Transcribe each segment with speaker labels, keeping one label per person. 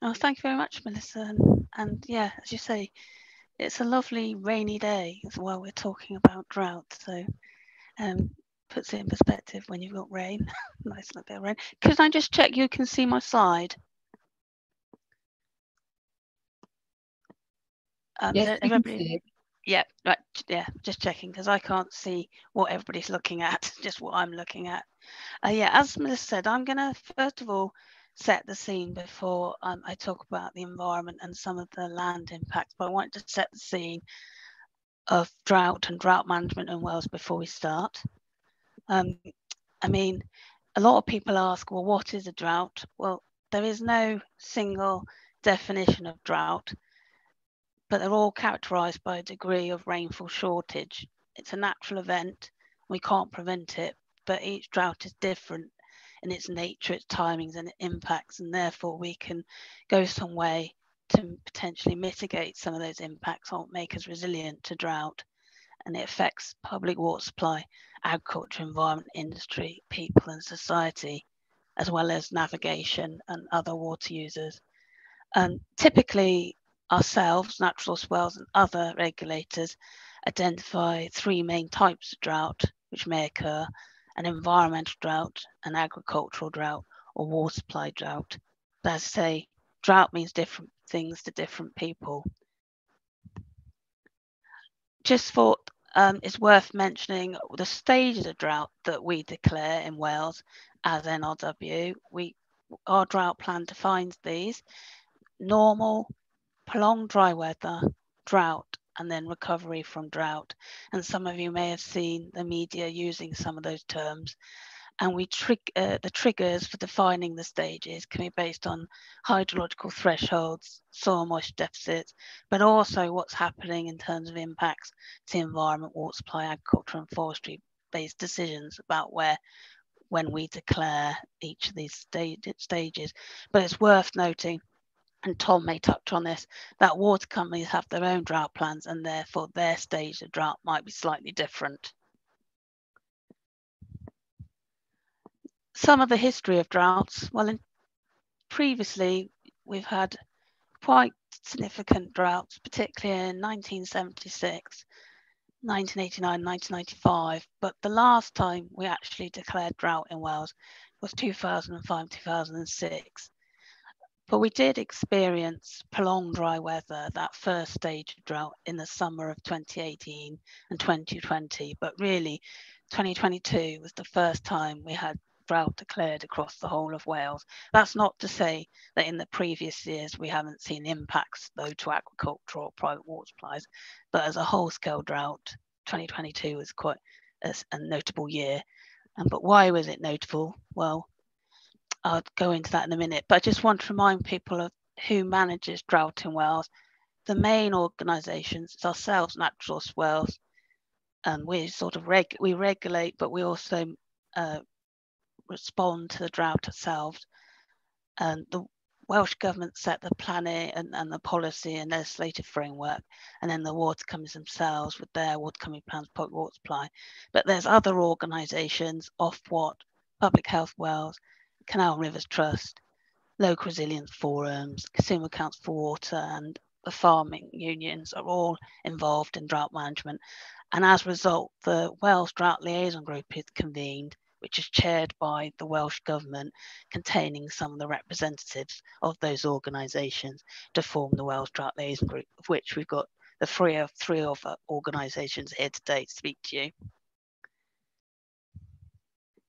Speaker 1: Oh, thank you very much, Melissa. And, and yeah, as you say, it's a lovely rainy day as well. We're talking about drought, so um, puts it in perspective when you've got rain. nice little bit of rain. Could I just check you can see my slide?
Speaker 2: Um, yes, everybody,
Speaker 1: yeah, right, yeah, just checking because I can't see what everybody's looking at, just what I'm looking at. Uh, yeah, as Melissa said, I'm going to first of all set the scene before um, I talk about the environment and some of the land impacts, but I want to set the scene of drought and drought management in Wales before we start. Um, I mean, a lot of people ask, well, what is a drought? Well, there is no single definition of drought but they're all characterized by a degree of rainfall shortage. It's a natural event, we can't prevent it, but each drought is different in its nature, its timings, and its impacts, and therefore we can go some way to potentially mitigate some of those impacts or make us resilient to drought. And it affects public water supply, agriculture, environment, industry, people, and society, as well as navigation and other water users. And typically, ourselves, Natural Swells, and other regulators identify three main types of drought which may occur an environmental drought, an agricultural drought, or water supply drought. But as I say, drought means different things to different people. Just thought um, it's worth mentioning the stages of drought that we declare in Wales as NRW. We, our drought plan defines these normal, prolonged dry weather, drought, and then recovery from drought. And some of you may have seen the media using some of those terms. And we uh, the triggers for defining the stages can be based on hydrological thresholds, soil moisture deficits, but also what's happening in terms of impacts to environment, water supply, agriculture, and forestry based decisions about where when we declare each of these stages. But it's worth noting and Tom may touch on this, that water companies have their own drought plans and therefore their stage of drought might be slightly different. Some of the history of droughts, well, in, previously we've had quite significant droughts, particularly in 1976, 1989, 1995, but the last time we actually declared drought in Wales was 2005, 2006. But we did experience prolonged dry weather, that first stage of drought in the summer of 2018 and 2020. But really, 2022 was the first time we had drought declared across the whole of Wales. That's not to say that in the previous years we haven't seen impacts, though, to agriculture or private water supplies. But as a whole scale drought, 2022 was quite a, a notable year. And, but why was it notable? Well, I'll go into that in a minute, but I just want to remind people of who manages drought in Wales. The main organisations is ourselves, Natural Wales, and we sort of reg we regulate, but we also uh, respond to the drought itself. And the Welsh government set the planning and, and the policy and legislative framework, and then the water companies themselves with their water company plans, public water supply. But there's other organisations, Ofwat, Public Health Wales, Canal Rivers Trust, local resilience forums, consumer council for water, and the farming unions are all involved in drought management. And as a result, the Welsh Drought Liaison Group is convened, which is chaired by the Welsh Government, containing some of the representatives of those organisations to form the Welsh Drought Liaison Group, of which we've got the three of three of organisations here today to speak to you.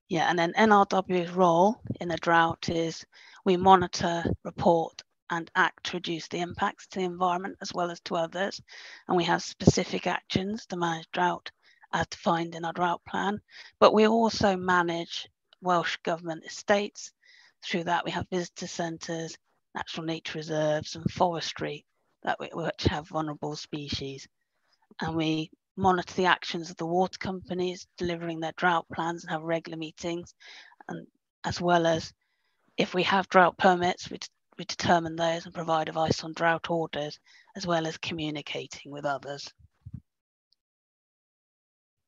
Speaker 1: Yeah, and then NRW's role in a drought is we monitor, report, and act to reduce the impacts to the environment as well as to others. And we have specific actions to manage drought as defined in our drought plan. But we also manage Welsh Government estates. Through that, we have visitor centres, natural nature reserves, and forestry that we, which have vulnerable species. And we monitor the actions of the water companies delivering their drought plans and have regular meetings. And as well as if we have drought permits we, we determine those and provide advice on drought orders as well as communicating with others.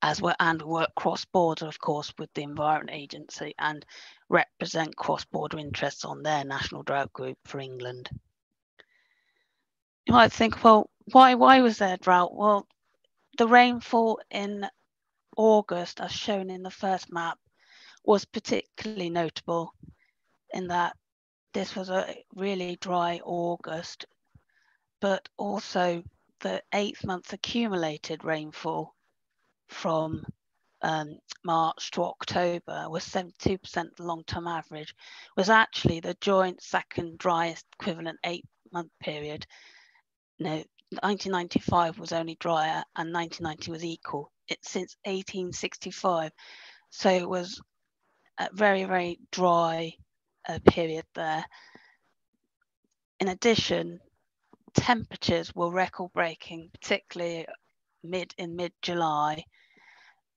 Speaker 1: As well and work cross border of course with the environment agency and represent cross border interests on their national drought group for england. You might think, well, why why was there drought? Well, the rainfall in August, as shown in the first map, was particularly notable in that this was a really dry August, but also the eighth month accumulated rainfall from um, March to October was 72% the long-term average, was actually the joint second driest equivalent eight-month period. No, 1995 was only drier and 1990 was equal. It since 1865, so it was a very very dry uh, period there. In addition, temperatures were record breaking, particularly mid in mid July.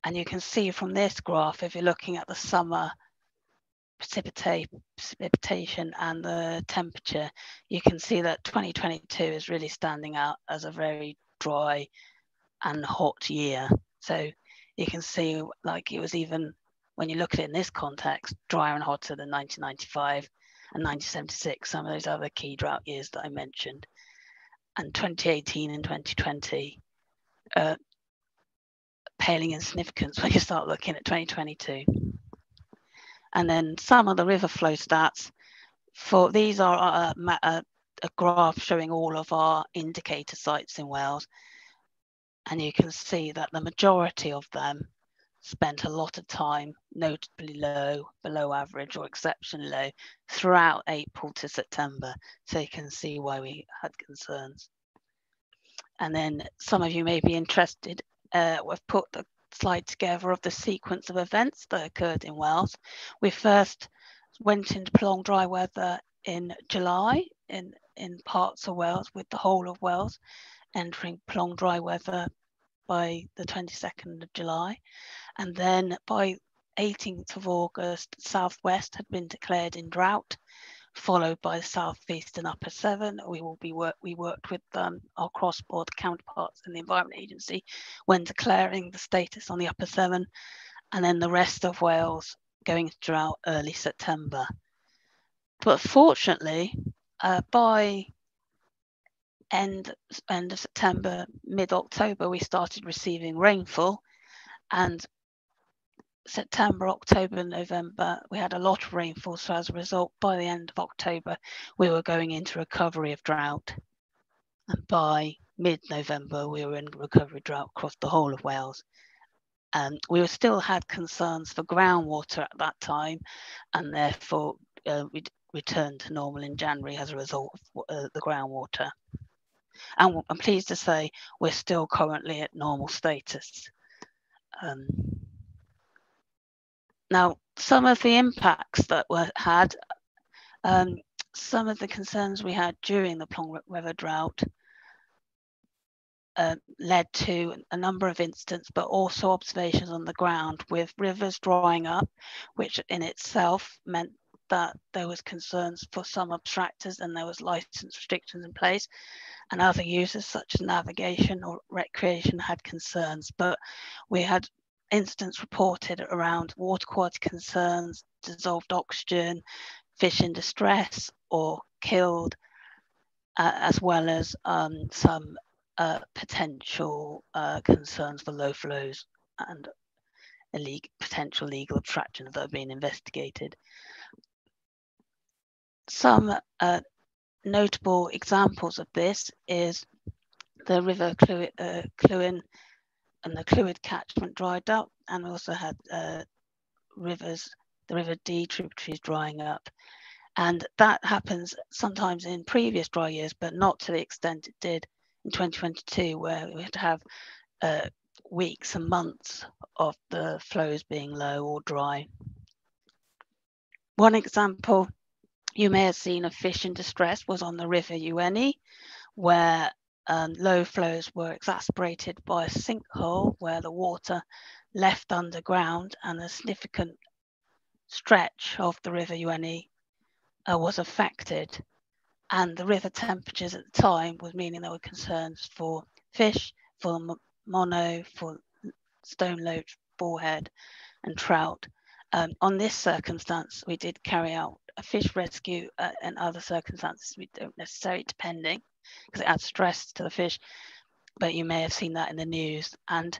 Speaker 1: And you can see from this graph, if you're looking at the summer precipitation and the temperature, you can see that 2022 is really standing out as a very dry and hot year. So you can see like it was even when you look at it in this context, drier and hotter than 1995 and 1976, some of those other key drought years that I mentioned. And 2018 and 2020 uh, paling in significance when you start looking at 2022. And then some of the river flow stats for these are a, a, a graph showing all of our indicator sites in Wales. And you can see that the majority of them spent a lot of time notably low, below average or exceptionally low throughout April to September. So you can see why we had concerns. And then some of you may be interested, uh, we've put the slide together of the sequence of events that occurred in Wales. We first went into prolonged dry weather in July in, in parts of Wales with the whole of Wales entering prolonged dry weather by the 22nd of July. And then by 18th of August, Southwest had been declared in drought, followed by the Southeast and Upper Severn. We will be work, we worked with um, our cross-border counterparts in the Environment Agency when declaring the status on the Upper Severn, and then the rest of Wales going drought early September. But fortunately, uh, by end end of September, mid October, we started receiving rainfall, and September, October, November, we had a lot of rainfall. So as a result, by the end of October, we were going into recovery of drought. And by mid-November, we were in recovery drought across the whole of Wales. Um, we still had concerns for groundwater at that time, and therefore uh, we returned to normal in January as a result of uh, the groundwater. And I'm pleased to say we're still currently at normal status. Um, now, some of the impacts that were had, um, some of the concerns we had during the Plong River drought uh, led to a number of incidents, but also observations on the ground with rivers drying up, which in itself meant that there was concerns for some abstractors and there was license restrictions in place and other users such as navigation or recreation had concerns. But we had incidents reported around water quality concerns, dissolved oxygen, fish in distress or killed, uh, as well as um, some uh, potential uh, concerns for low flows and illegal, potential legal obstructions that are being investigated. Some uh, notable examples of this is the River Clwyn and the Clwyd catchment dried up, and we also had uh, rivers, the River Dee tributaries drying up. And that happens sometimes in previous dry years, but not to the extent it did in 2022, where we had to have uh, weeks and months of the flows being low or dry. One example you may have seen of fish in distress was on the River Ewenny, where um, low flows were exacerbated by a sinkhole where the water left underground and a significant stretch of the River Ewenny uh, was affected. And the river temperatures at the time was meaning there were concerns for fish, for minnow, for stone loach, bullhead, and trout. Um, on this circumstance, we did carry out a fish rescue uh, and other circumstances we don't necessarily depending because it adds stress to the fish. But you may have seen that in the news. And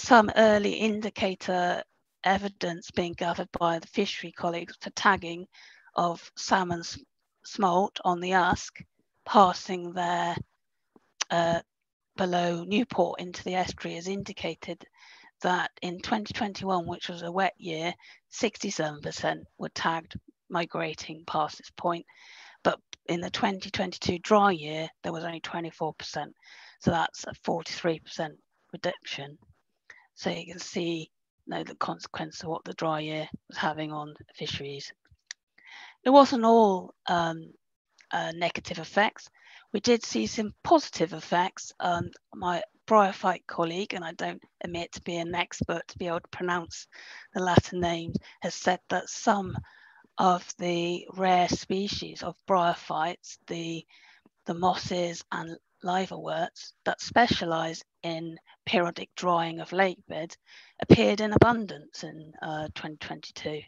Speaker 1: some early indicator evidence being gathered by the fishery colleagues for tagging of salmon smolt on the Usk passing there uh, below Newport into the estuary has indicated that in 2021, which was a wet year, 67% were tagged migrating past this point. But in the 2022 dry year, there was only 24%. So that's a 43% reduction. So you can see you know, the consequence of what the dry year was having on fisheries. It wasn't all um, uh, negative effects. We did see some positive effects. Um, my bryophyte colleague, and I don't admit to be an expert to be able to pronounce the Latin names, has said that some of the rare species of bryophytes, the, the mosses and liverworts that specialize in periodic drying of lake beds appeared in abundance in uh, 2022.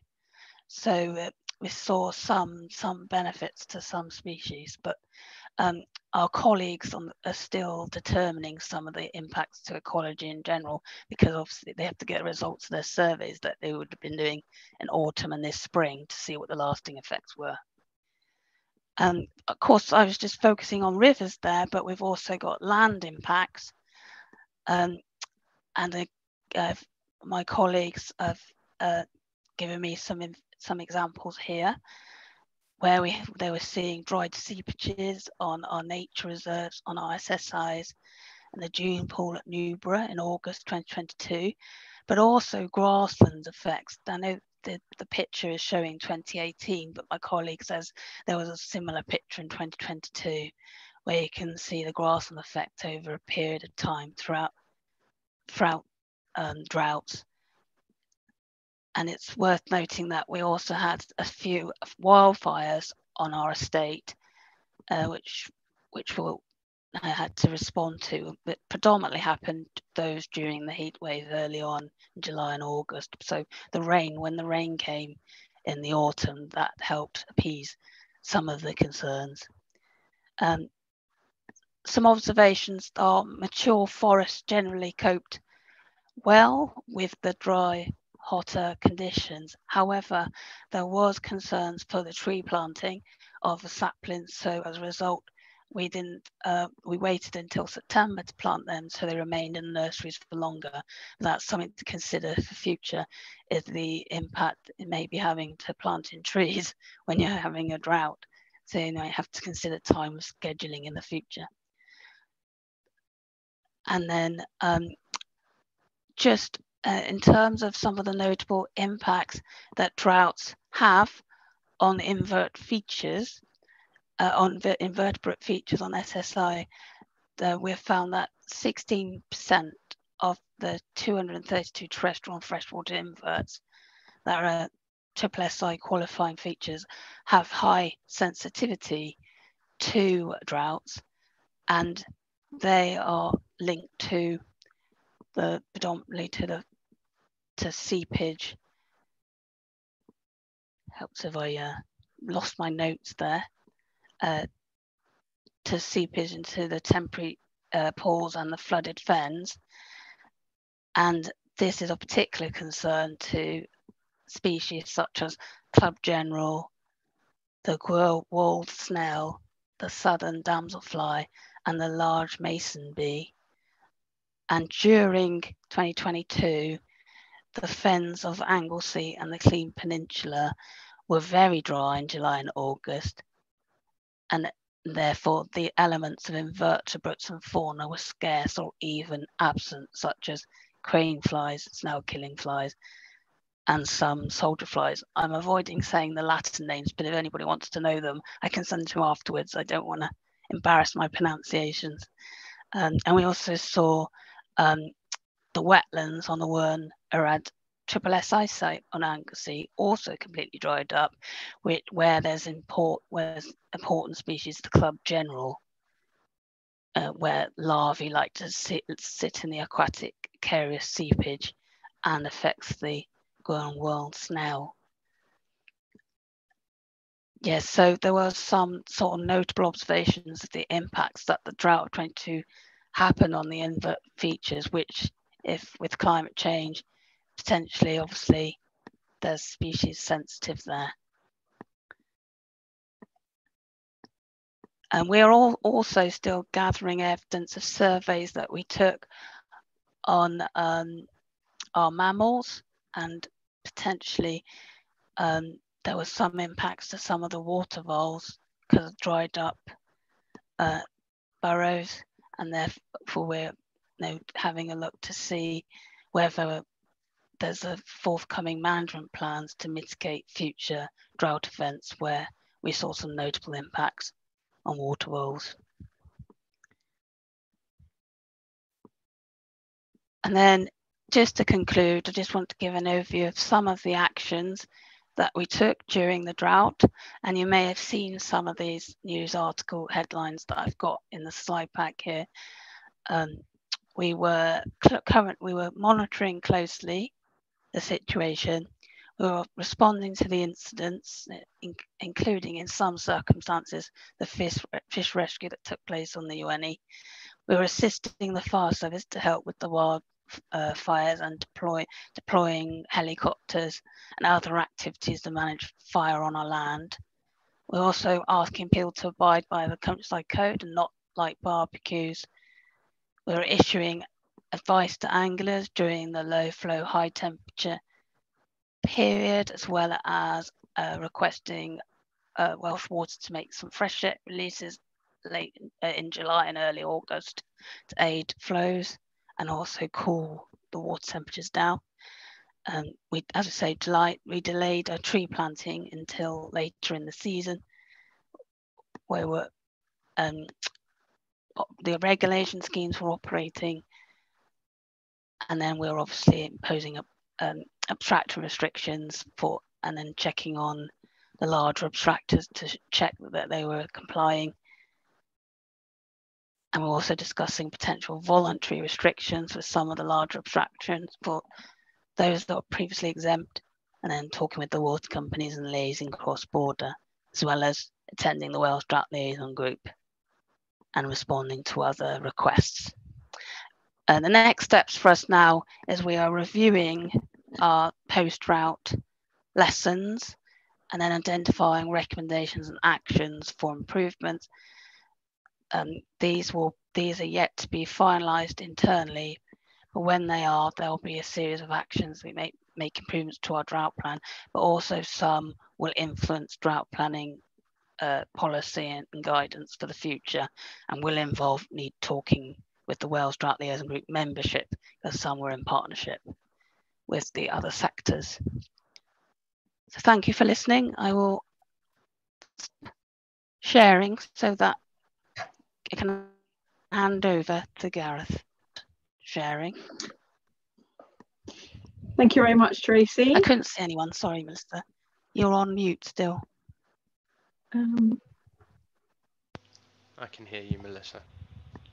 Speaker 1: So uh, we saw some some benefits to some species, but um, our colleagues on, are still determining some of the impacts to ecology in general because obviously they have to get results of their surveys that they would have been doing in autumn and this spring to see what the lasting effects were. Um, of course, I was just focusing on rivers there, but we've also got land impacts. Um, and uh, my colleagues have uh, given me some some examples here where we they were seeing dried seepages on our nature reserves, on our SSIs, and the dune pool at Newborough in August 2022, but also grasslands effects. I know the, the picture is showing 2018, but my colleague says there was a similar picture in 2022 where you can see the grassland effect over a period of time throughout, throughout um, droughts and it's worth noting that we also had a few wildfires on our estate, uh, which which we I had to respond to, but predominantly happened those during the heat wave early on in July and August. So the rain, when the rain came in the autumn, that helped appease some of the concerns. Um, some observations are mature forests generally coped well with the dry hotter conditions. However, there was concerns for the tree planting of the saplings. So as a result, we didn't, uh, we waited until September to plant them so they remained in nurseries for longer. That's something to consider for future is the impact it may be having to plant in trees when you're having a drought. So you know, you have to consider time scheduling in the future. And then um, just uh, in terms of some of the notable impacts that droughts have on invert features, uh, on invertebrate features on SSI, we've found that 16% of the 232 terrestrial and freshwater inverts that are triple SI qualifying features have high sensitivity to droughts and they are linked to the predominantly to the to seepage. Helps if I uh, lost my notes there. Uh, to seepage into the temporary uh, pools and the flooded fens. And this is a particular concern to species such as club general, the whorl snail, the southern damselfly, and the large mason bee. And during 2022, the fens of Anglesey and the Llŷn Peninsula were very dry in July and August, and therefore the elements of invertebrates and fauna were scarce or even absent, such as crane flies, snail killing flies, and some soldier flies. I'm avoiding saying the Latin names, but if anybody wants to know them, I can send them afterwards. I don't want to embarrass my pronunciations. Um, and we also saw um, the wetlands on the Wern Arad triple SI site on Anglesey also completely dried up, where there's import important species, the club general, uh, where larvae like to sit, sit in the aquatic calcareous seepage and affects the Geyer's whorl snail. yes, so there were some sort of notable observations of the impacts that the drought are trying to happen on the invert features, which if with climate change, potentially, obviously, there's species sensitive there. And we're all also still gathering evidence of surveys that we took on um, our mammals and potentially um, there was some impacts to some of the water voles because of dried up uh, burrows and therefore we're know, having a look to see whether there's a forthcoming management plans to mitigate future drought events where we saw some notable impacts on water voles. And then just to conclude, I just want to give an overview of some of the actions that we took during the drought. And you may have seen some of these news article headlines that I've got in the slide pack here. Um, we were current, we were monitoring closely the situation. We were responding to the incidents, in, including in some circumstances the fish, fish rescue that took place on the Ewenny. We were assisting the fire service to help with the wild uh, fires and deploy, deploying helicopters and other activities to manage fire on our land. We're also asking people to abide by the countryside code and not light barbecues. We're issuing advice to anglers during the low flow, high temperature period, as well as uh, requesting uh, Welsh Water to make some fresh releases late uh, in July and early August to aid flows and also cool the water temperatures down. Um, we, as I say, July, we delayed our tree planting until later in the season, where we're, um, the regulation schemes were operating, and then we we're obviously imposing a, um, abstractor restrictions for, and then checking on the larger abstractors to check that they were complying. And we're also discussing potential voluntary restrictions for some of the larger abstractions for those that were previously exempt, and then talking with the water companies and liaising cross border, as well as attending the Wales Drought Liaison Group and responding to other requests. And the next steps for us now is we are reviewing our post drought lessons and then identifying recommendations and actions for improvements um, these will these are yet to be finalised internally, but when they are, there'll be a series of actions we make make improvements to our drought plan, but also some will influence drought planning uh, policy and, and, guidance for the future, and will involve need talking with the Wales Drought Liaison Group membership, as some were in partnership with the other sectors. So thank you for listening. I will sharing so that I can hand over to Gareth sharing.
Speaker 3: Thank you very much, Tracy.
Speaker 1: I couldn't see anyone. Sorry, Melissa. You're on mute still.
Speaker 3: Um,
Speaker 4: I can hear you, Melissa.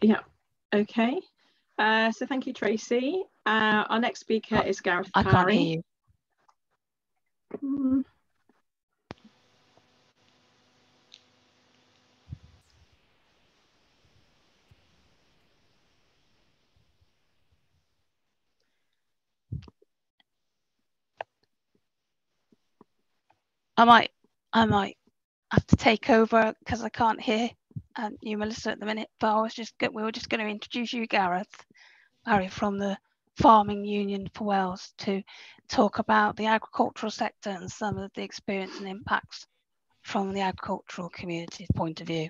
Speaker 3: Yeah. Okay. Uh, so thank you, Tracy. Uh, our next speaker is Gareth
Speaker 1: I can't hear you.
Speaker 3: Mm.
Speaker 1: I might, I might have to take over because I can't hear um, you, Melissa, at the minute. But I was just, we were just going to introduce you, Gareth, Parry from the Farming Union for Wales, to talk about the agricultural sector and some of the experience and impacts from the agricultural community's point of view.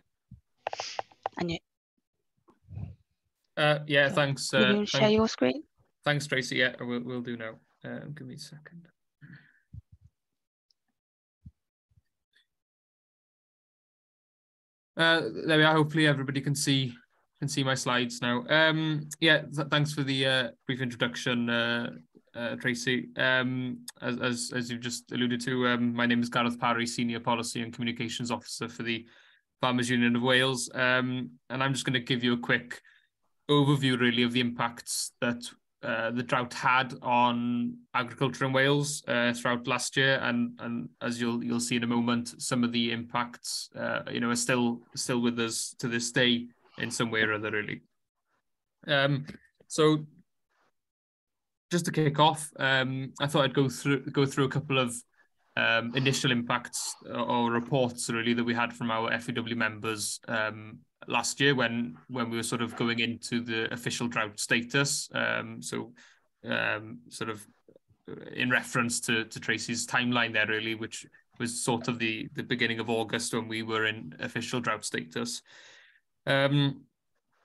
Speaker 1: And you.
Speaker 5: Uh, yeah, thanks. Uh,
Speaker 1: you share your screen?
Speaker 5: Thanks, Tracy. Yeah, we'll, we'll do now. Um, give me a second. Uh, there we are. Hopefully everybody can see can see my slides now. Um, yeah, th thanks for the uh, brief introduction, uh, uh, Tracy. Um, as, as, as you've just alluded to, um, my name is Gareth Parry, Senior Policy and Communications Officer for the Farmers Union of Wales. Um, and I'm just going to give you a quick overview, really, of the impacts that uh, the drought had on agriculture in Wales uh, throughout last year, and and as you'll you'll see in a moment, some of the impacts uh, you know are still still with us to this day in some way or other, really. Um, so just to kick off, um, I thought I'd go through go through a couple of um, initial impacts or reports really that we had from our FUW members um, last year when when we were sort of going into the official drought status. Um, so um, sort of in reference to to Tracy's timeline there really, which was sort of the the beginning of August when we were in official drought status. Um,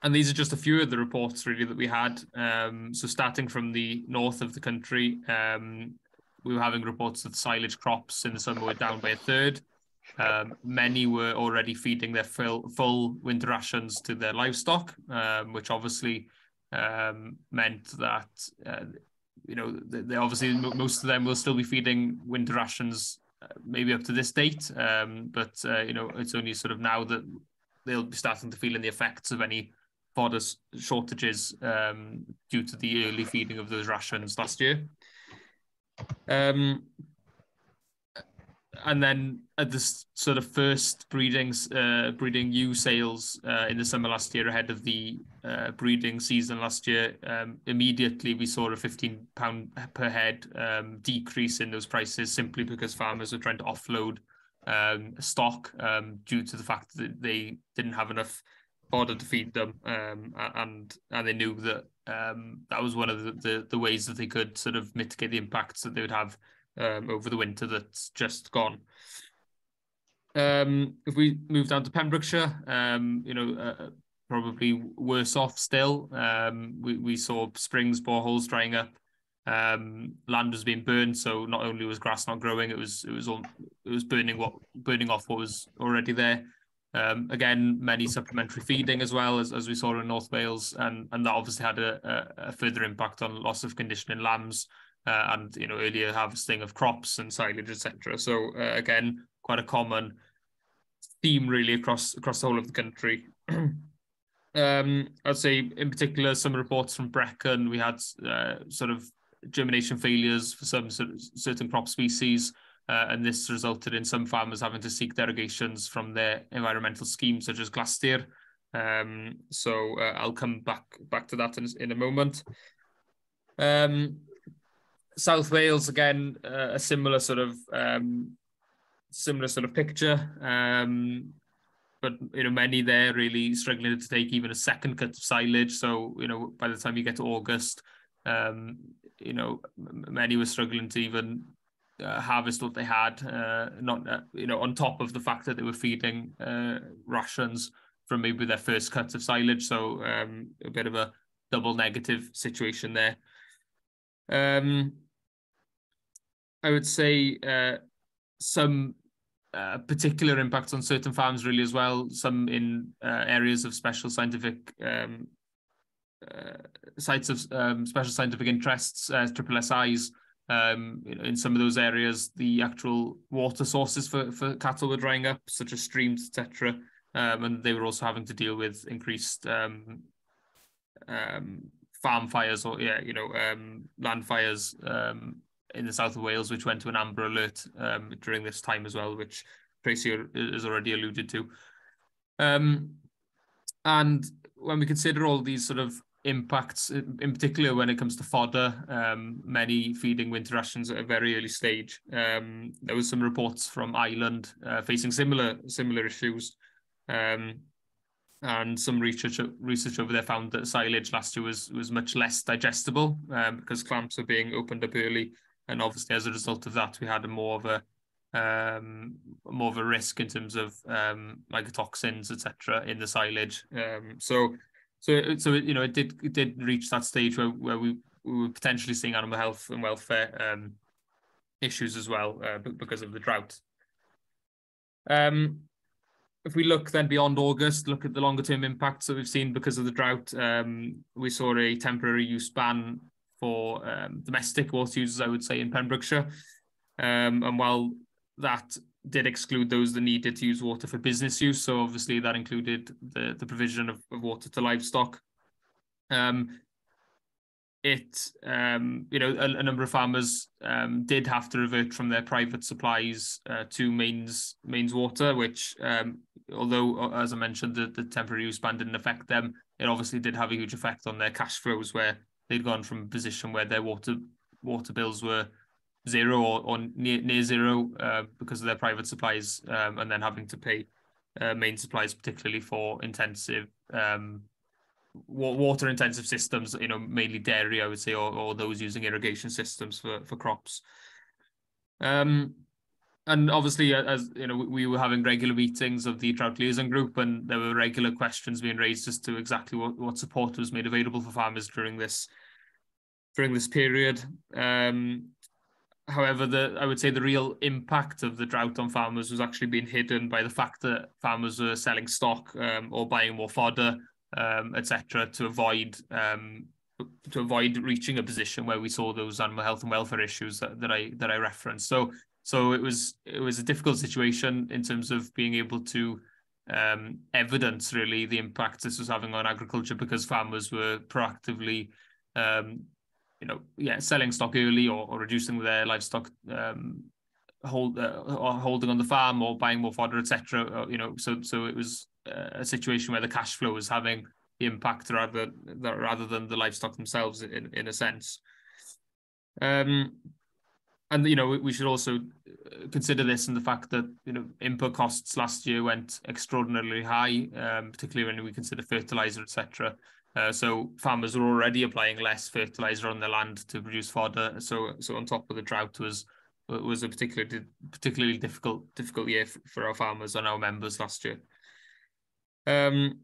Speaker 5: and these are just a few of the reports really that we had. Um, so starting from the north of the country, um, we were having reports that silage crops in the summer were down by a third. Um, many were already feeding their full, full winter rations to their livestock, um, which obviously um, meant that uh, you know they, obviously most of them will still be feeding winter rations uh, maybe up to this date, um, but uh, you know it's only sort of now that they'll be starting to feel in the effects of any fodder shortages um, due to the early feeding of those rations last year. Um, and then at this sort of first breedings, uh, breeding ewe sales uh, in the summer last year, ahead of the uh, breeding season last year, um, immediately we saw a fifteen pound per head um, decrease in those prices simply because farmers were trying to offload um, stock um, due to the fact that they didn't have enough fodder to feed them, um, and and they knew that um, that was one of the, the, the ways that they could sort of mitigate the impacts that they would have um, over the winter that's just gone. Um, if we move down to Pembrokeshire, um, you know, uh, probably worse off still. Um, we, we saw springs, boreholes drying up. Um, land was being burned, so not only was grass not growing, it was it was all it was burning what burning off what was already there. Um, again, many supplementary feeding as well as, as we saw in North Wales, and and that obviously had a, a, a further impact on loss of condition in lambs uh, and you know earlier harvesting of crops and silage, etc. So uh, again, quite a common theme really across across the whole of the country. um, I'd say in particular some reports from Brecon. We had uh, sort of germination failures for some sort certain crop species. Uh, and this resulted in some farmers having to seek derogations from their environmental schemes, such as Glastir. Um, so uh, I'll come back back to that in, in a moment. Um, South Wales again, uh, a similar sort of um, similar sort of picture. Um, but you know, many there really struggling to take even a second cut of silage. So you know, by the time you get to August, um, you know, many were struggling to even uh, harvest what they had, uh, not uh, you know on top of the fact that they were feeding uh, rations from maybe their first cut of silage, so um, a bit of a double negative situation there. Um, I would say uh, some uh, particular impacts on certain farms really as well. Some in areas of special scientific um, sites of um, special scientific interests, triple SIs um, in some of those areas, the actual water sources for, for cattle were drying up, such as streams, etc. Um, and they were also having to deal with increased um, um, farm fires or yeah, you know, land fires in the south of Wales, which went to an amber alert um, during this time as well, which Tracy has already alluded to. Um, and when we consider all these sort of impacts, in particular when it comes to fodder, um, many feeding winter rations at a very early stage. Um, there was some reports from Ireland uh, facing similar similar issues, um, and some research research over there found that silage last year was was much less digestible um, because clamps were being opened up early, and obviously as a result of that, we had a more of a um, more of a risk in terms of um, mycotoxins, etc., in the silage. Um, so so, so you know, it did it did reach that stage where, where we, we were potentially seeing animal health and welfare um, issues as well uh, because of the drought. Um, if we look then beyond August, look at the longer term impacts that we've seen because of the drought. Um, we saw a temporary use ban for um, domestic water users, I would say, in Pembrokeshire. Um, and while that did exclude those that needed to use water for business use. So obviously that included the, the provision of, of water to livestock. Um, it um, you know a, a, number of farmers um, did have to revert from their private supplies uh, to mains mains water, which um, although uh, as I mentioned the, the temporary use ban didn't affect them, it obviously did have a huge effect on their cash flows where they'd gone from a position where their water water bills were zero or, or near, near zero uh, because of their private supplies um, and then having to pay uh, main supplies particularly for intensive um, water intensive systems, you know, mainly dairy, I would say, or, or those using irrigation systems for, for crops. Um, and obviously, as you know, we were having regular meetings of the drought liaison group, and there were regular questions being raised as to exactly what, what support was made available for farmers during this during this period. Um, however, the I would say the real impact of the drought on farmers was actually being hidden by the fact that farmers were selling stock um, or buying more fodder um, etc., to avoid um, to avoid reaching a position where we saw those animal health and welfare issues that, that I that I referenced. So so it was it was a difficult situation in terms of being able to um, evidence really the impact this was having on agriculture because farmers were proactively um, you know yeah selling stock early or, or reducing their livestock um, hold uh, or holding on the farm or buying more fodder etc uh, you know so so it was a situation where the cash flow was having the impact rather rather than the livestock themselves in, in a sense. Um, and you know we, should also consider this and the fact that you know input costs last year went extraordinarily high, um, particularly when we consider fertilizer, etc. Uh, so farmers were already applying less fertilizer on their land to produce fodder. So so on top of the drought was was a particularly particularly difficult difficult year for, our farmers and our members last year. Um,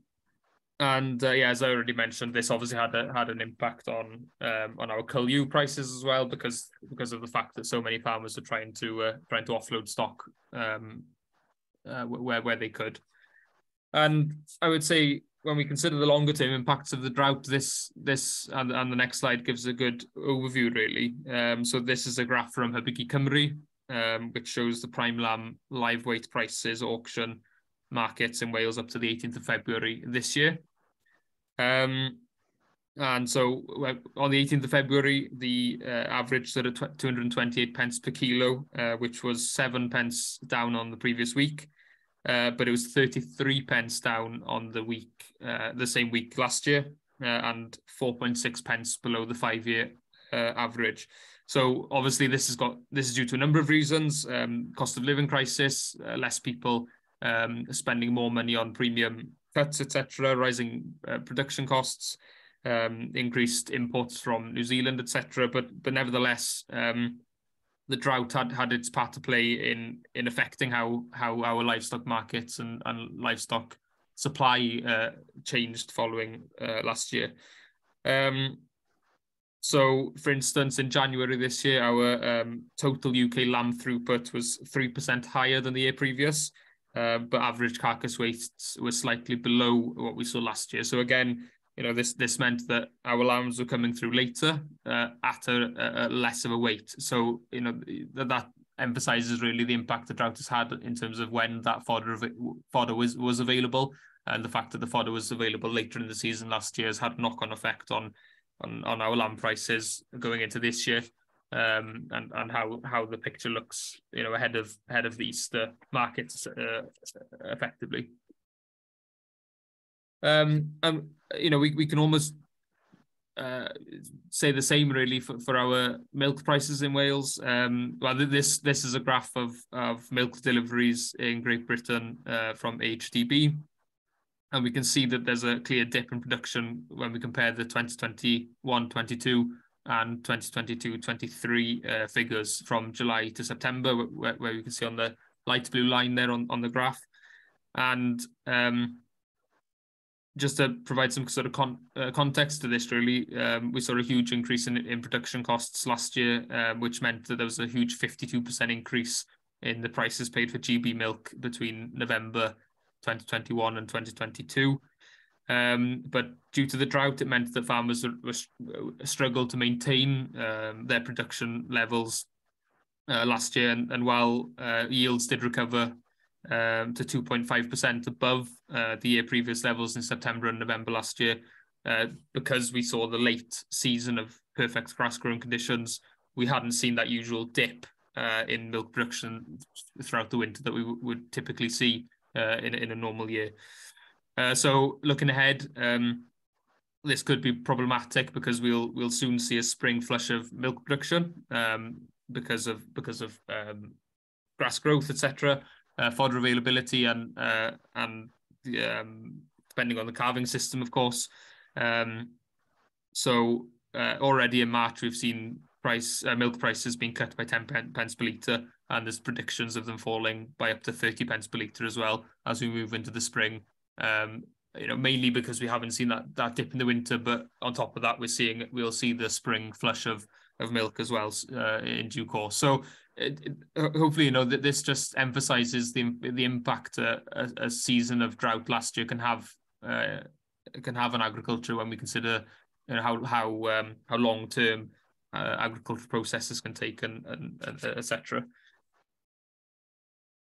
Speaker 5: and uh, yeah, as I already mentioned, this obviously had a, had an impact on um, on our cull ewe prices as well because because of the fact that so many farmers are trying to uh, trying to offload stock um, uh, where where they could. And I would say when we consider the longer term impacts of the drought, this this and, and the next slide gives a good overview really. Um, so this is a graph from Hybu Cig Cymru, um, which shows the prime lamb live weight prices auction markets in Wales up to the 18th of February this year. Um, and so on the 18th of February, the uh, average sort of 228 pence per kilo, uh, which was seven pence down on the previous week. Uh, but it was 33 pence down on the week, uh, the same week last year, uh, and 4.6 pence below the five-year uh, average. So obviously, this has got this is due to a number of reasons: um, cost of living crisis, less people um, spending more money on premium cuts, etc., rising uh, production costs, um, increased imports from New Zealand, etc. But but nevertheless, um, the drought had had its part to play in in affecting how how our livestock markets and, and livestock supply uh, changed following uh, last year. Um, so, for instance, in January this year, our um, total UK lamb throughput was 3% higher than the year previous. Uh, but average carcass weights were slightly below what we saw last year. So again, you know, this this meant that our lambs were coming through later uh, at a, a, less of a weight. So you know that, that emphasizes really the impact the drought has had in terms of when that fodder fodder was was available, and the fact that the fodder was available later in the season last year has had knock on effect on on on our lamb prices going into this year um, and and how how the picture looks, you know, ahead of ahead of the Easter markets uh, effectively. Um, um, you know, we, we can almost uh, say the same really for, for our milk prices in Wales. Um, well, this this is a graph of of milk deliveries in Great Britain uh, from HDB, and we can see that there's a clear dip in production when we compare the 2021-22 and 2022-23 uh, figures from July to September, where, where you can see on the light blue line there on, on the graph. And um, just to provide some sort of con uh, context to this, really, um, we saw a huge increase in, in production costs last year, um, which meant that there was a huge 52% increase in the prices paid for GB milk between November 2021 and 2022. Um, but due to the drought, it meant that farmers were, were struggled to maintain um, their production levels uh, last year. And, and while uh, yields did recover um, to 2.5% above uh, the year previous levels in September and November last year, uh, because we saw the late season of perfect grass growing conditions, we hadn't seen that usual dip uh, in milk production throughout the winter that we would typically see uh, in, in a normal year. Uh, so looking ahead, um, this could be problematic because we'll we'll soon see a spring flush of milk production um, because of because of um, grass growth, etc., uh, fodder availability, and uh, and um, depending on the calving system, of course. Um, so uh, already in March, we've seen price uh, milk prices being cut by 10 pence per litre, and there's predictions of them falling by up to 30 pence per litre as well as we move into the spring. Um, you know, mainly because we haven't seen that that dip in the winter, but on top of that, we're seeing we'll see the spring flush of of milk as well uh, in due course. So it, it, hopefully, you know that this just emphasizes the the impact a, a, a season of drought last year can have uh, can have on agriculture when we consider you know how how um, how long term uh, agricultural processes can take and, and, and etc.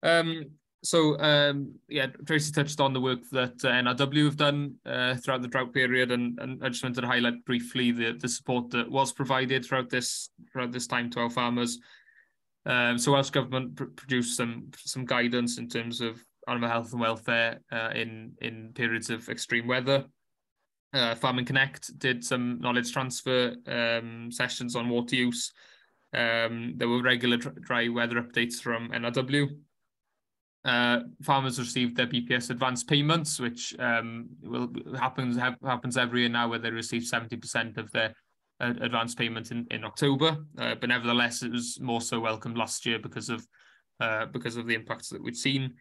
Speaker 5: Um, so um, yeah, Tracy touched on the work that uh, NRW have done uh, throughout the drought period, and, and I just wanted to highlight briefly the, the support that was provided throughout this throughout this time to our farmers. Um, so Welsh Government pr produced some some guidance in terms of animal health and welfare uh, in in periods of extreme weather. Uh, Farming Connect did some knowledge transfer um, sessions on water use. Um, there were regular dry weather updates from NRW. Uh, farmers received their BPS advance payments, which um, will happens ha happens every year now, where they receive seventy percent of their advance payment in in October. Uh, but nevertheless, it was more so welcomed last year because of uh, because of the impacts that we'd seen.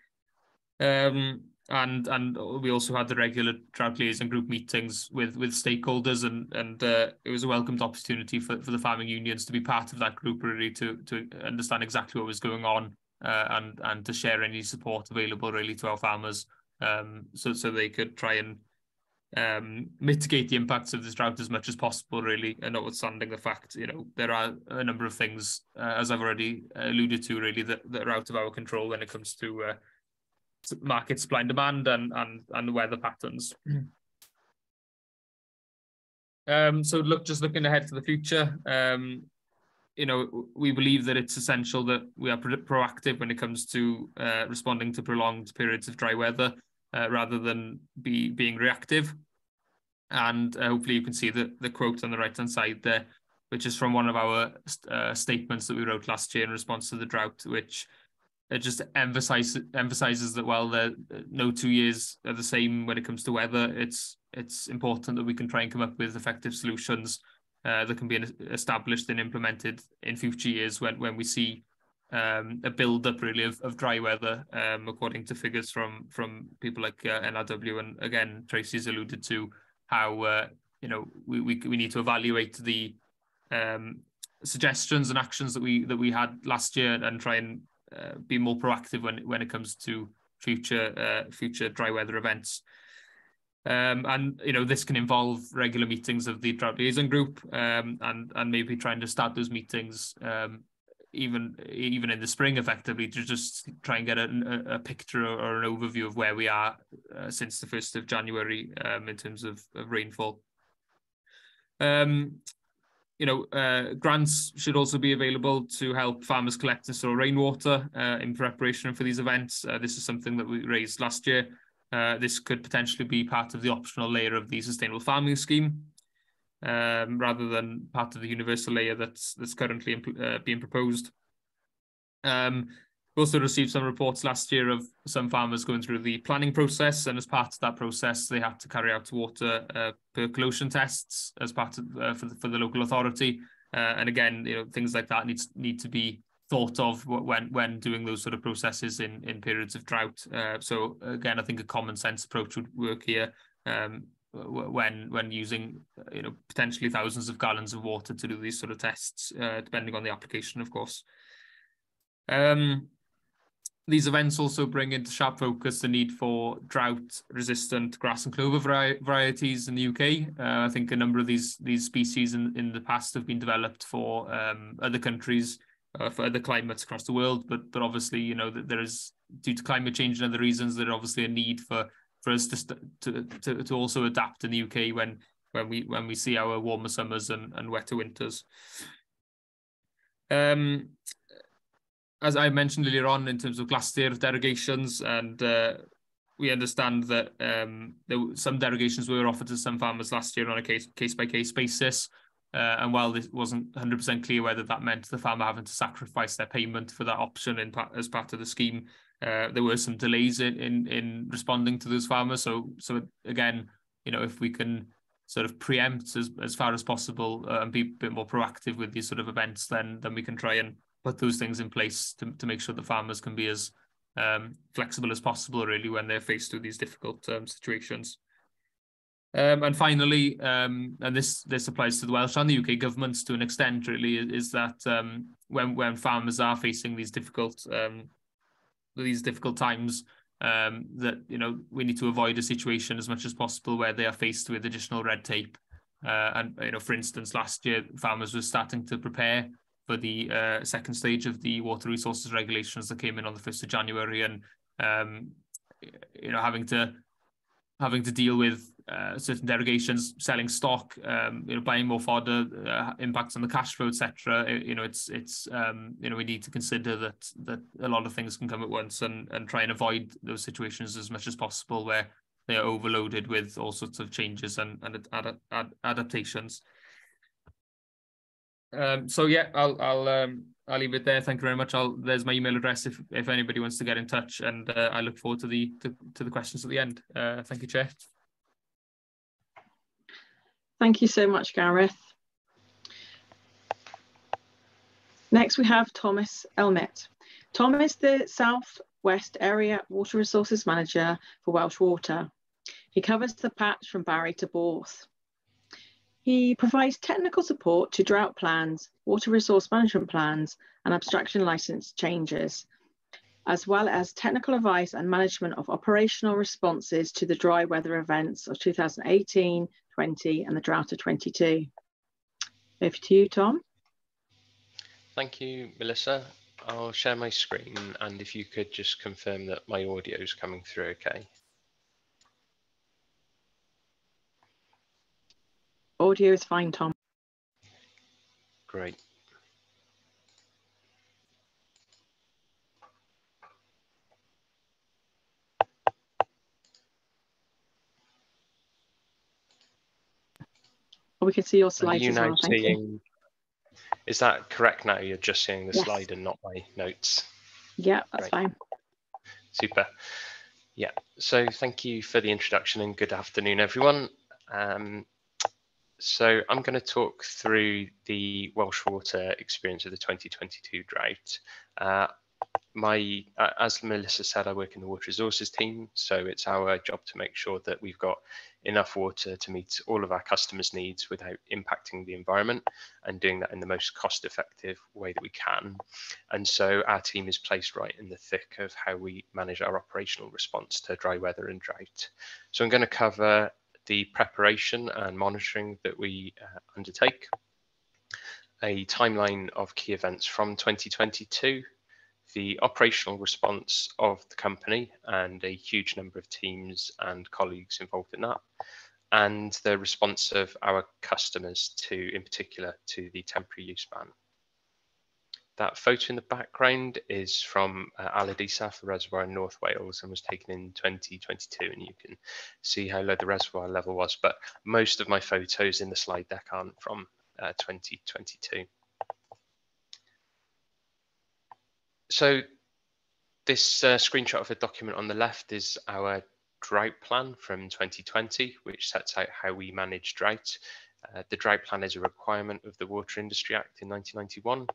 Speaker 5: Um, and and we also had the regular drought liaison group meetings with with stakeholders and and uh, it was a welcomed opportunity for, for the farming unions to be part of that group really to to understand exactly what was going on uh, and and to share any support available really to our farmers um, so so they could try and um, mitigate the impacts of this drought as much as possible really and notwithstanding the fact you know there are a number of things uh, as I've already alluded to really that, that are out of our control when it comes to uh, market supply and demand and and and weather patterns. Um, so look, just looking ahead to the future, um, you know, we believe that it's essential that we are pro proactive when it comes to uh, responding to prolonged periods of dry weather, uh, rather than be being reactive. And uh, hopefully, you can see the the quote on the right hand side there, which is from one of our uh, statements that we wrote last year in response to the drought, which it just emphasizes emphasizes that while the no two years are the same when it comes to weather, it's it's important that we can try and come up with effective solutions uh, that can be established and implemented in future years when when we see um, a build up really of, of dry weather, um, according to figures from from people like uh, NRW and again Tracy's alluded to how uh, you know we, we we need to evaluate the um, suggestions and actions that we that we had last year and try and uh, be more proactive when when it comes to future uh, future dry weather events. Um, and you know this can involve regular meetings of the drought liaison group, um, and and maybe trying to start those meetings um, even even in the spring, effectively to just try and get a, a picture or an overview of where we are uh, since the first of January um, in terms of, of rainfall. Um, you know, uh, grants should also be available to help farmers collect and store rainwater uh, in preparation for these events. Uh, this is something that we raised last year. Uh, this could potentially be part of the optional layer of the sustainable farming scheme, um, rather than part of the universal layer that's that's currently uh, being proposed. Um, we also received some reports last year of some farmers going through the planning process, and as part of that process, they had to carry out water uh, percolation tests as part of uh, for the, for the local authority. Uh, and again, you know, things like that needs need to be thought of when when doing those sort of processes in in periods of drought. Uh, so again, I think a common sense approach would work here. Um, when when using you know potentially thousands of gallons of water to do these sort of tests, uh, depending on the application, of course. Um, these events also bring into sharp focus the need for drought-resistant grass and clover vari varieties in the UK. Uh, I think a number of these these species in, in the past have been developed for um, other countries, uh, for other climates across the world. But but obviously, you know that there is due to climate change and other reasons, there's obviously a need for for us to to to, to also adapt in the UK when when we when we see our warmer summers and, and wetter winters. Um, as I mentioned earlier on, in terms of Glastir derogations, and uh, we understand that um, there were some derogations were offered to some farmers last year on a case case by case basis. Uh, and while this wasn't 100% clear whether that meant the farmer having to sacrifice their payment for that option in, as part of the scheme, uh, there were some delays in, in in responding to those farmers. So so again, you know, if we can sort of preempt as, as far as possible uh, and be a bit more proactive with these sort of events, then then we can try and put those things in place to, to make sure that farmers can be as um, flexible as possible, really, when they're faced with these difficult um, situations. Um, and finally, um, and this this applies to the Welsh and the UK governments to an extent, really, is that um, when when farmers are facing these difficult um, these difficult times, um, that you know we need to avoid a situation as much as possible where they are faced with additional red tape. Uh, and you know, for instance, last year farmers were starting to prepare for the uh, second stage of the water resources regulations that came in on the first of January, and um, you know having to having to deal with uh, certain derogations, selling stock, um, you know, buying more fodder, uh, impacts on the cash flow, etc. You know, it's it's um, you know we need to consider that that a lot of things can come at once and and try and avoid those situations as much as possible where they are overloaded with all sorts of changes and and ad, ad, adaptations. Um, so yeah, I'll I'll um, I'll leave it there. Thank you very much. I'll there's my email address if if anybody wants to get in touch, and uh, I look forward to the to, to the questions at the end. Uh, thank you, Chair.
Speaker 3: Thank you so much, Gareth. Next, we have Thomas Elmet. Tom is the South West Area Water Resources Manager for Welsh Water. He covers the patch from Barry to Borth. He provides technical support to drought plans, water resource management plans, and abstraction license changes, as well as technical advice and management of operational responses to the dry weather events of 2018, 20, and the drought of 22. Over to you, Tom.
Speaker 4: Thank you, Melissa. I'll share my screen, and if you could just confirm that my audio is coming through okay.
Speaker 3: Audio is fine, Tom.
Speaker 4: Great.
Speaker 3: We can see your slides
Speaker 4: you
Speaker 3: as
Speaker 4: now
Speaker 3: well.
Speaker 4: seeing, is that correct now? You're just seeing the
Speaker 3: yes.
Speaker 4: slide and not my notes?
Speaker 3: Yeah, that's
Speaker 4: Great.
Speaker 3: fine.
Speaker 4: Super. Yeah, so thank you for the introduction and good afternoon, everyone. Um, so I'm going to talk through the Welsh Water experience of the 2022 drought. Uh, my, uh, as Melissa said, I work in the water resources team, so it's our job to make sure that we've got enough water to meet all of our customers' needs without impacting the environment and doing that in the most cost effective way that we can. And so our team is placed right in the thick of how we manage our operational response to dry weather and drought. So I'm going to cover the preparation and monitoring that we uh, undertake, a timeline of key events from 2022, the operational response of the company and a huge number of teams and colleagues involved in that, and the response of our customers to, in particular, to the temporary use ban. That photo in the background is from uh, Aled Isaf, reservoir in North Wales, and was taken in 2022. And you can see how low the reservoir level was. But most of my photos in the slide deck aren't from uh, 2022. So this uh, screenshot of a document on the left is our drought plan from 2020, which sets out how we manage drought. Uh, the drought plan is a requirement of the Water Industry Act in 1991.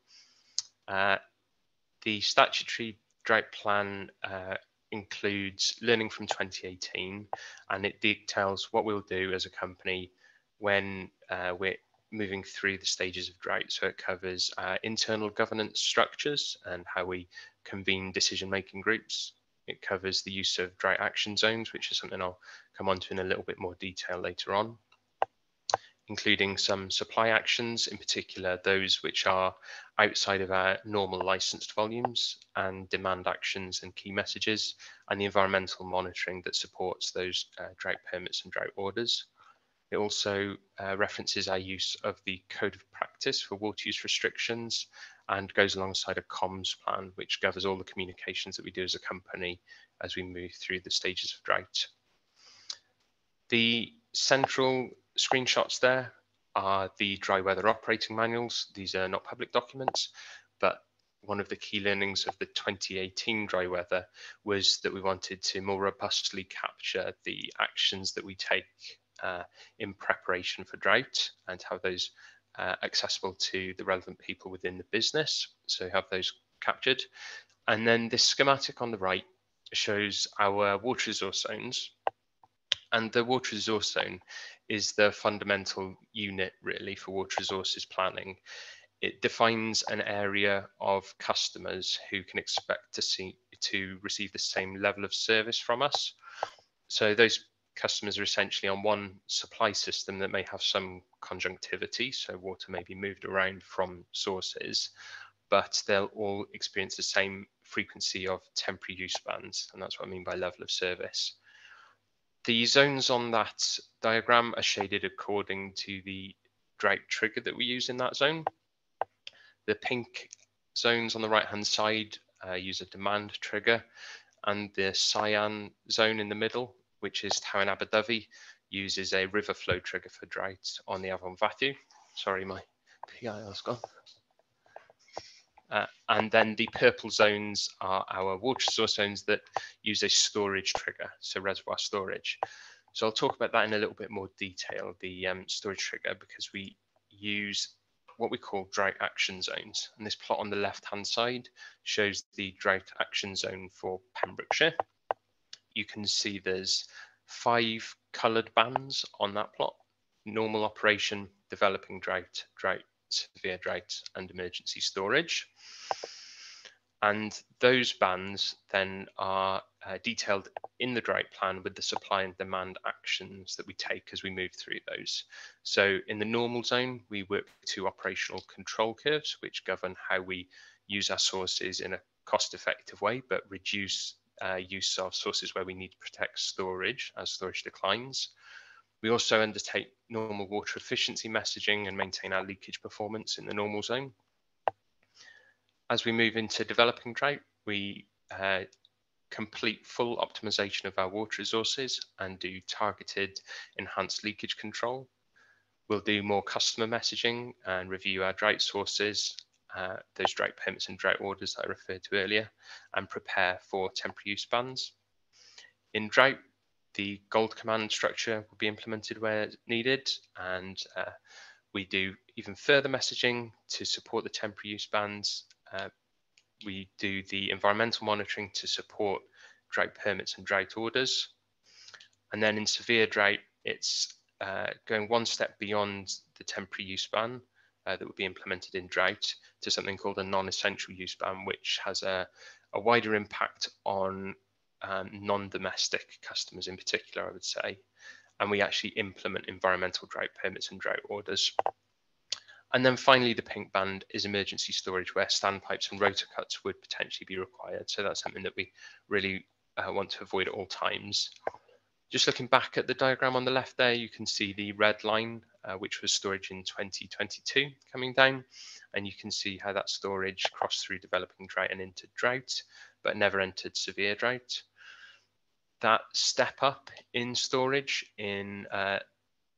Speaker 4: Uh, the statutory drought plan uh, includes learning from 2018 and it details what we'll do as a company when uh, we're moving through the stages of drought. So it covers uh, internal governance structures and how we convene decision-making groups. It covers the use of drought action zones, which is something I'll come on to in a little bit more detail later on including some supply actions, in particular those which are outside of our normal licensed volumes, and demand actions and key messages, and the environmental monitoring that supports those uh, drought permits and drought orders. It also uh, references our use of the Code of Practice for water use restrictions and goes alongside a comms plan, which governs all the communications that we do as a company as we move through the stages of drought. The central screenshots there are the dry weather operating manuals. These are not public documents, but one of the key learnings of the 2018 dry weather was that we wanted to more robustly capture the actions that we take uh, in preparation for drought and have those uh, accessible to the relevant people within the business. So have those captured. And then this schematic on the right shows our water resource zones. And the water resource zone is the fundamental unit really for water resources planning. It defines an area of customers who can expect to see to receive the same level of service from us. So those customers are essentially on one supply system that may have some conjunctivity, so water may be moved around from sources, but they'll all experience the same frequency of temporary use bands, and that's what I mean by level of service. The zones on that diagram are shaded according to the drought trigger that we use in that zone. The pink zones on the right hand side uh, use a demand trigger and the cyan zone in the middle, which is Tywyn Aberdyfi, uses a river flow trigger for drought on the Afon Fathew. Sorry, my PIR's gone. Uh, and then the purple zones are our water source zones that use a storage trigger, so reservoir storage. So I'll talk about that in a little bit more detail, the um, storage trigger, because we use what we call drought action zones. And this plot on the left-hand side shows the drought action zone for Pembrokeshire. You can see there's five coloured bands on that plot. Normal operation, developing drought, drought, severe drought and emergency storage. And those bands then are uh, detailed in the drought plan with the supply and demand actions that we take as we move through those. So in the normal zone, we work to operational control curves, which govern how we use our sources in a cost effective way, but reduce uh, use of sources where we need to protect storage as storage declines. We also undertake normal water efficiency messaging and maintain our leakage performance in the normal zone. As we move into developing drought, we uh, complete full optimization of our water resources and do targeted enhanced leakage control. We'll do more customer messaging and review our drought sources, uh, those drought permits and drought orders that I referred to earlier, and prepare for temporary use bans. In drought, the gold command structure will be implemented where needed and uh, we do even further messaging to support the temporary use bans. Uh, we do the environmental monitoring to support drought permits and drought orders. And then in severe drought, it's uh, going one step beyond the temporary use ban uh, that would be implemented in drought to something called a non-essential use ban, which has a, a wider impact on um, non-domestic customers in particular, I would say. And we actually implement environmental drought permits and drought orders. And then finally, the pink band is emergency storage where standpipes and rotor cuts would potentially be required. So that's something that we really uh, want to avoid at all times. Just looking back at the diagram on the left there, you can see the red line, uh, which was storage in 2022 coming down. And you can see how that storage crossed through developing drought and into drought, but never entered severe drought that step up in storage in uh,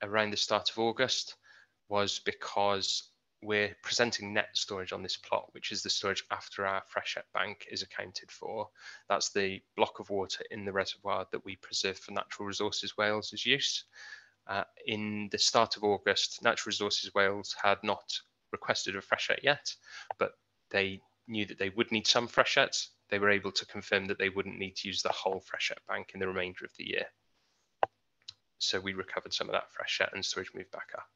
Speaker 4: around the start of August was because we're presenting net storage on this plot, which is the storage after our freshet bank is accounted for. That's the block of water in the reservoir that we preserve for Natural Resources Wales' use. Uh, in the start of August, Natural Resources Wales had not requested a freshet yet, but they knew that they would need some freshets they were able to confirm that they wouldn't need to use the whole freshet bank in the remainder of the year. So we recovered some of that freshet and storage moved back up.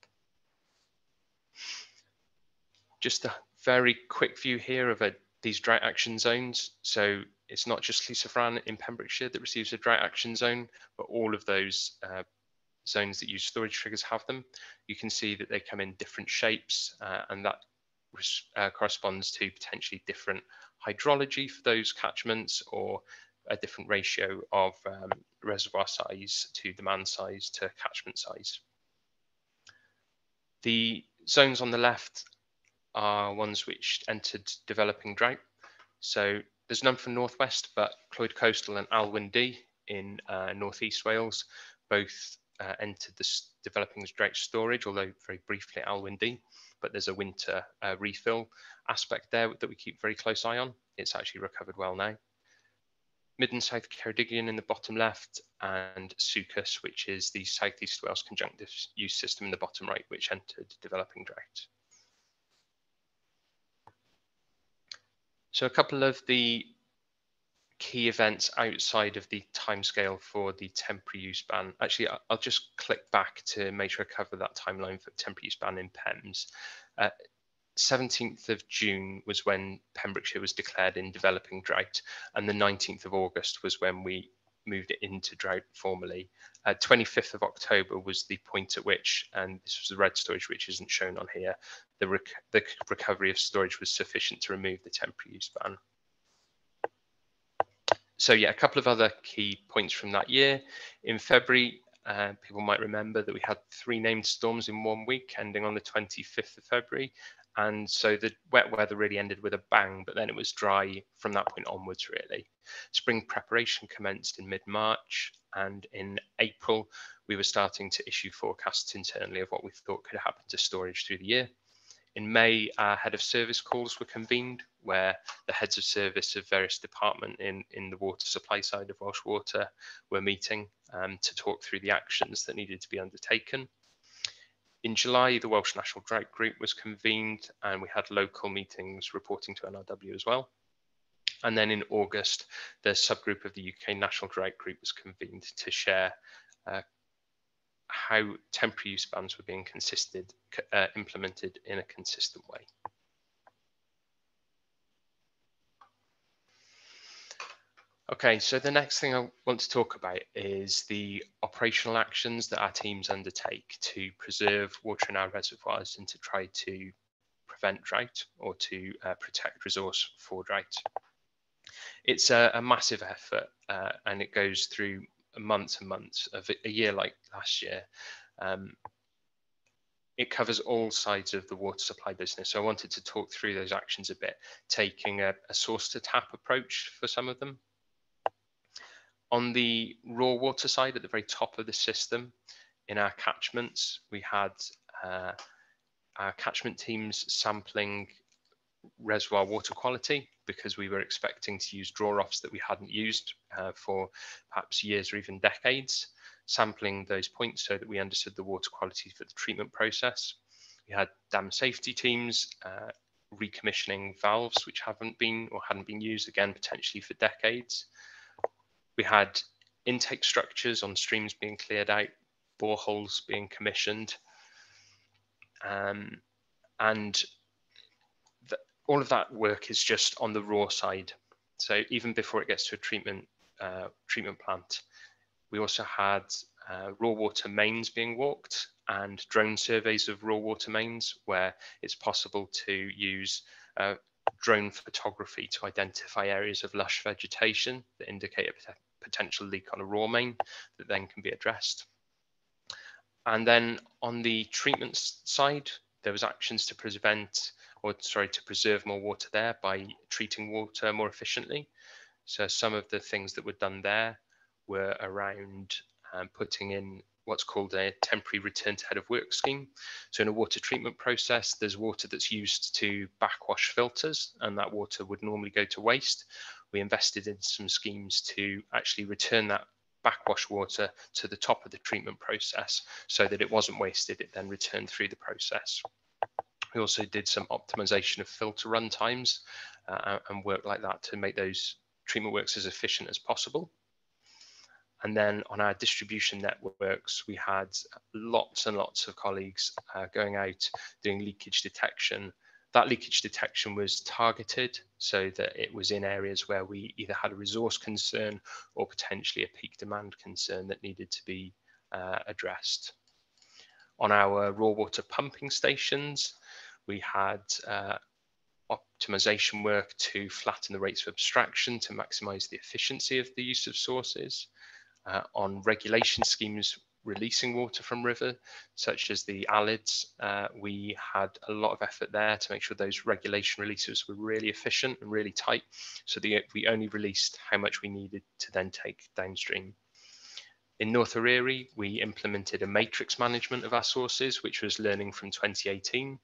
Speaker 4: Just a very quick view here of a, these drought action zones. So it's not just Llys in Pembrokeshire that receives a drought action zone, but all of those uh, zones that use storage triggers have them. You can see that they come in different shapes uh, and that uh, corresponds to potentially different hydrology for those catchments or a different ratio of um, reservoir size to demand size to catchment size. The zones on the left are ones which entered developing drought. So there's none from Northwest, but Clwyd Coastal and Alwen Dee in uh, Northeast Wales both uh, entered the developing drought storage, although very briefly at Dee. But there's a winter uh, refill aspect there that we keep very close eye on. It's actually recovered well now. Mid and South Ceredigion in the bottom left, and SEWCUS, which is the Southeast Wales conjunctive use system in the bottom right, which entered developing drought. So a couple of the key events outside of the timescale for the temporary use ban. Actually, I'll just click back to make sure I cover that timeline for temporary use ban in Pembs. Uh, 17th of June was when Pembrokeshire was declared in developing drought, and the 19th of August was when we moved it into drought formally. Uh, 25th of October was the point at which, and this was the red storage which isn't shown on here, the, rec the recovery of storage was sufficient to remove the temporary use ban. So yeah, a couple of other key points from that year. In February, uh, people might remember that we had three named storms in one week, ending on the 25th of February. And so the wet weather really ended with a bang, but then it was dry from that point onwards, really. Spring preparation commenced in mid March, and in April, we were starting to issue forecasts internally of what we thought could happen to storage through the year. In May, our head of service calls were convened, where the heads of service of various departments in, in the water supply side of Welsh Water were meeting um, to talk through the actions that needed to be undertaken. In July, the Welsh National Drought Group was convened and we had local meetings reporting to NRW as well. And then in August, the subgroup of the UK National Drought Group was convened to share uh, how temporary use bans were being consisted, uh, implemented in a consistent way. Okay, so the next thing I want to talk about is the operational actions that our teams undertake to preserve water in our reservoirs and to try to prevent drought or to uh, protect resource for drought. It's a, a massive effort uh, and it goes through months and months of a year like last year. Um, it covers all sides of the water supply business. So I wanted to talk through those actions a bit, taking a, a source to tap approach for some of them. On the raw water side, at the very top of the system, in our catchments, we had uh, our catchment teams sampling reservoir water quality because we were expecting to use draw-offs that we hadn't used uh, for perhaps years or even decades, sampling those points so that we understood the water quality for the treatment process. We had dam safety teams uh, recommissioning valves which haven't been or hadn't been used again potentially for decades. We had intake structures on streams being cleared out, boreholes being commissioned, um, and all of that work is just on the raw side. So even before it gets to a treatment uh, treatment plant, we also had uh, raw water mains being walked and drone surveys of raw water mains where it's possible to use uh, drone photography to identify areas of lush vegetation that indicate a potential leak on a raw main that then can be addressed. And then on the treatment side, there was actions to prevent or sorry, to preserve more water there by treating water more efficiently. So some of the things that were done there were around um, putting in what's called a temporary return to head of work scheme. So in a water treatment process, there's water that's used to backwash filters and that water would normally go to waste. We invested in some schemes to actually return that backwash water to the top of the treatment process so that it wasn't wasted, it then returned through the process. We also did some optimization of filter run times uh, and work like that to make those treatment works as efficient as possible. And then on our distribution networks, we had lots and lots of colleagues uh, going out doing leakage detection. That leakage detection was targeted so that it was in areas where we either had a resource concern or potentially a peak demand concern that needed to be uh, addressed. On our raw water pumping stations, we had uh, optimization work to flatten the rates of abstraction to maximize the efficiency of the use of sources. Uh, on regulation schemes, releasing water from river, such as the Alids. Uh, we had a lot of effort there to make sure those regulation releases were really efficient and really tight, so that we only released how much we needed to then take downstream. In North Eryri, we implemented a matrix management of our sources, which was learning from 2018.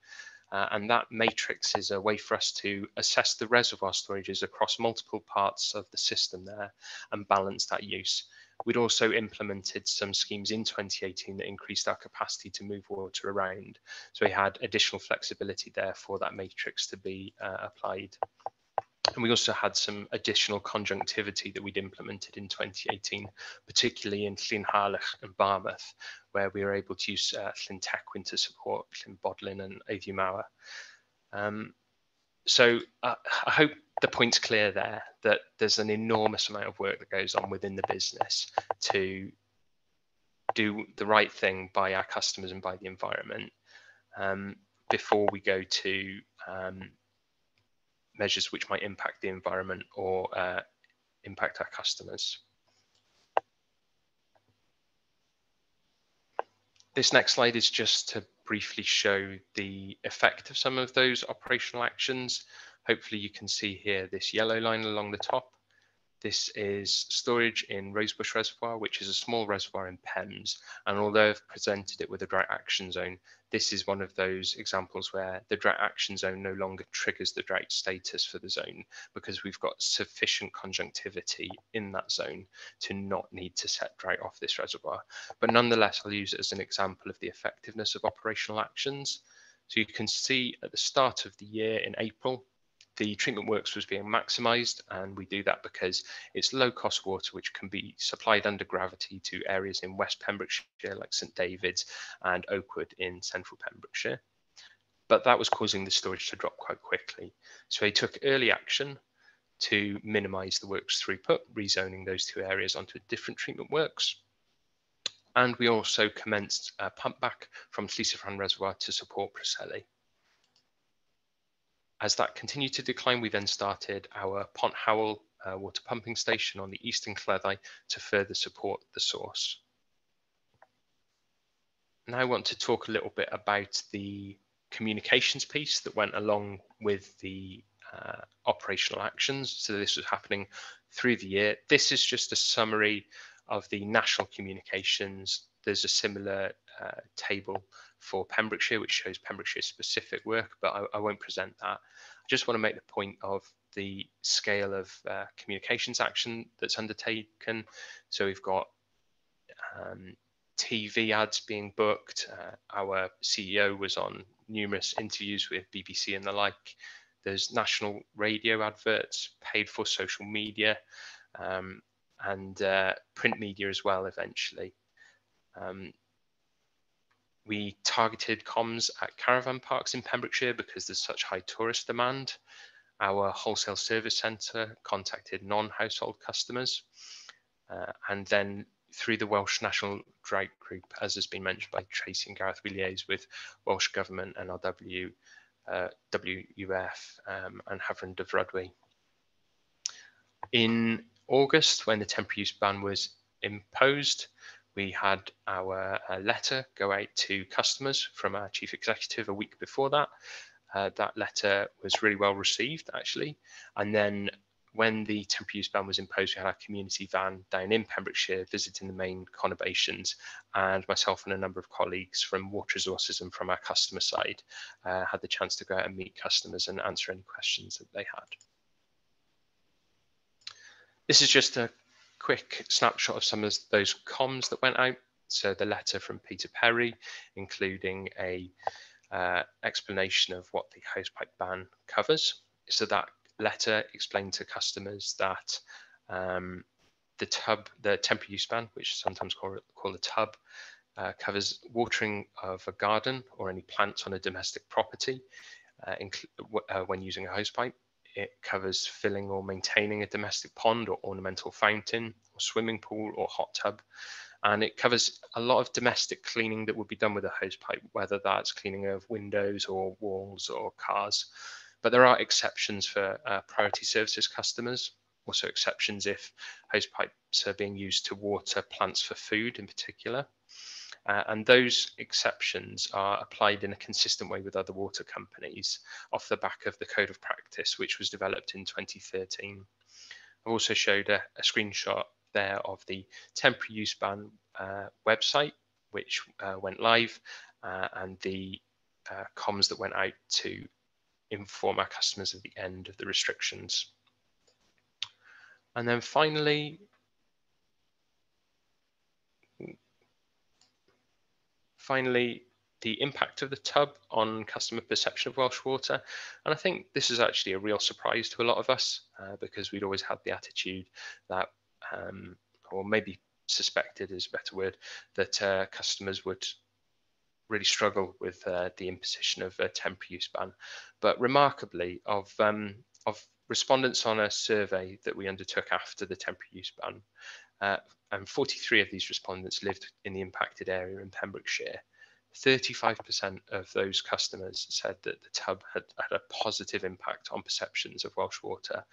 Speaker 4: Uh, and that matrix is a way for us to assess the reservoir storages across multiple parts of the system there and balance that use. We'd also implemented some schemes in 2018 that increased our capacity to move water around. So we had additional flexibility there for that matrix to be uh, applied. And we also had some additional conjunctivity that we'd implemented in 2018, particularly in Lleyn Harlech and Barmouth, where we were able to use uh, Llyn Tecwyn to support Llyn Bodlyn and Eiddew Um, so uh, I hope the point's clear there that there's an enormous amount of work that goes on within the business to do the right thing by our customers and by the environment. Um, before we go to um, measures which might impact the environment or uh, impact our customers. This next slide is just to briefly show the effect of some of those operational actions. Hopefully you can see here this yellow line along the top this is storage in Rosebush Reservoir, which is a small reservoir in Pembs. And although I've presented it with a drought action zone, this is one of those examples where the drought action zone no longer triggers the drought status for the zone because we've got sufficient conjunctivity in that zone to not need to set drought off this reservoir. But nonetheless, I'll use it as an example of the effectiveness of operational actions. So you can see at the start of the year in April, the treatment works was being maximised, and we do that because it's low cost water which can be supplied under gravity to areas in West Pembrokeshire like St David's and Oakwood in central Pembrokeshire. But that was causing the storage to drop quite quickly. So he took early action to minimise the works throughput, rezoning those two areas onto a different treatment works. And we also commenced a pump back from Llys-y-frân Reservoir to support Preseli. As that continued to decline, we then started our Pont Howell uh, water pumping station on the eastern Cleddau to further support the source. Now I want to talk a little bit about the communications piece that went along with the uh, operational actions. So this was happening through the year. This is just a summary of the national communications. There's a similar uh, table for Pembrokeshire, which shows Pembrokeshire specific work, but I, I, won't present that. I just want to make the point of the scale of uh, communications action that's undertaken. So we've got um, TV ads being booked. Uh, our CEO was on numerous interviews with BBC and the like. There's national radio adverts, paid for social media, um, and uh, print media as well eventually. Um, we targeted comms at caravan parks in Pembrokeshire because there's such high tourist demand. Our wholesale service centre contacted non-household customers. Uh, and then through the Welsh National Drought Group, as has been mentioned by Tracy and Gareth, we with Welsh Government, NRW, uh, WUF um, and Hafren Dyfrdwy. In August, when the temporary use ban was imposed, we had our uh, letter go out to customers from our chief executive a week before that. Uh, that letter was really well received, actually. And then when the temporary use ban was imposed, we had our community van down in Pembrokeshire visiting the main conurbations, and myself and a number of colleagues from Water Resources and from our customer side uh, had the chance to go out and meet customers and answer any questions that they had. This is just a quick snapshot of some of those comms that went out. So the letter from Peter Perry, including a uh, explanation of what the hosepipe ban covers. So that letter explained to customers that um, the tub, the temporary use ban, which sometimes called, called a tub, uh, covers watering of a garden or any plants on a domestic property uh, uh, when using a hosepipe. It covers filling or maintaining a domestic pond or ornamental fountain or swimming pool or hot tub. And it covers a lot of domestic cleaning that would be done with a hose pipe, whether that's cleaning of windows or walls or cars. But there are exceptions for uh, priority services customers, also exceptions if hose pipes are being used to water plants for food in particular. Uh, and those exceptions are applied in a consistent way with other water companies off the back of the Code of Practice, which was developed in 2013. I've also showed a, a screenshot there of the temporary use ban uh, website, which uh, went live, uh, and the uh, comms that went out to inform our customers of the end of the restrictions. And then finally, finally, the impact of the tub on customer perception of Welsh Water. And I think this is actually a real surprise to a lot of us uh, because we'd always had the attitude that, um, or maybe suspected is a better word, that uh, customers would really struggle with uh, the imposition of a temporary use ban. But remarkably, of, um, of respondents on a survey that we undertook after the temporary use ban, uh, and 43 of these respondents lived in the impacted area in Pembrokeshire. 35% of those customers said that the tub had had a positive impact on perceptions of Welsh water.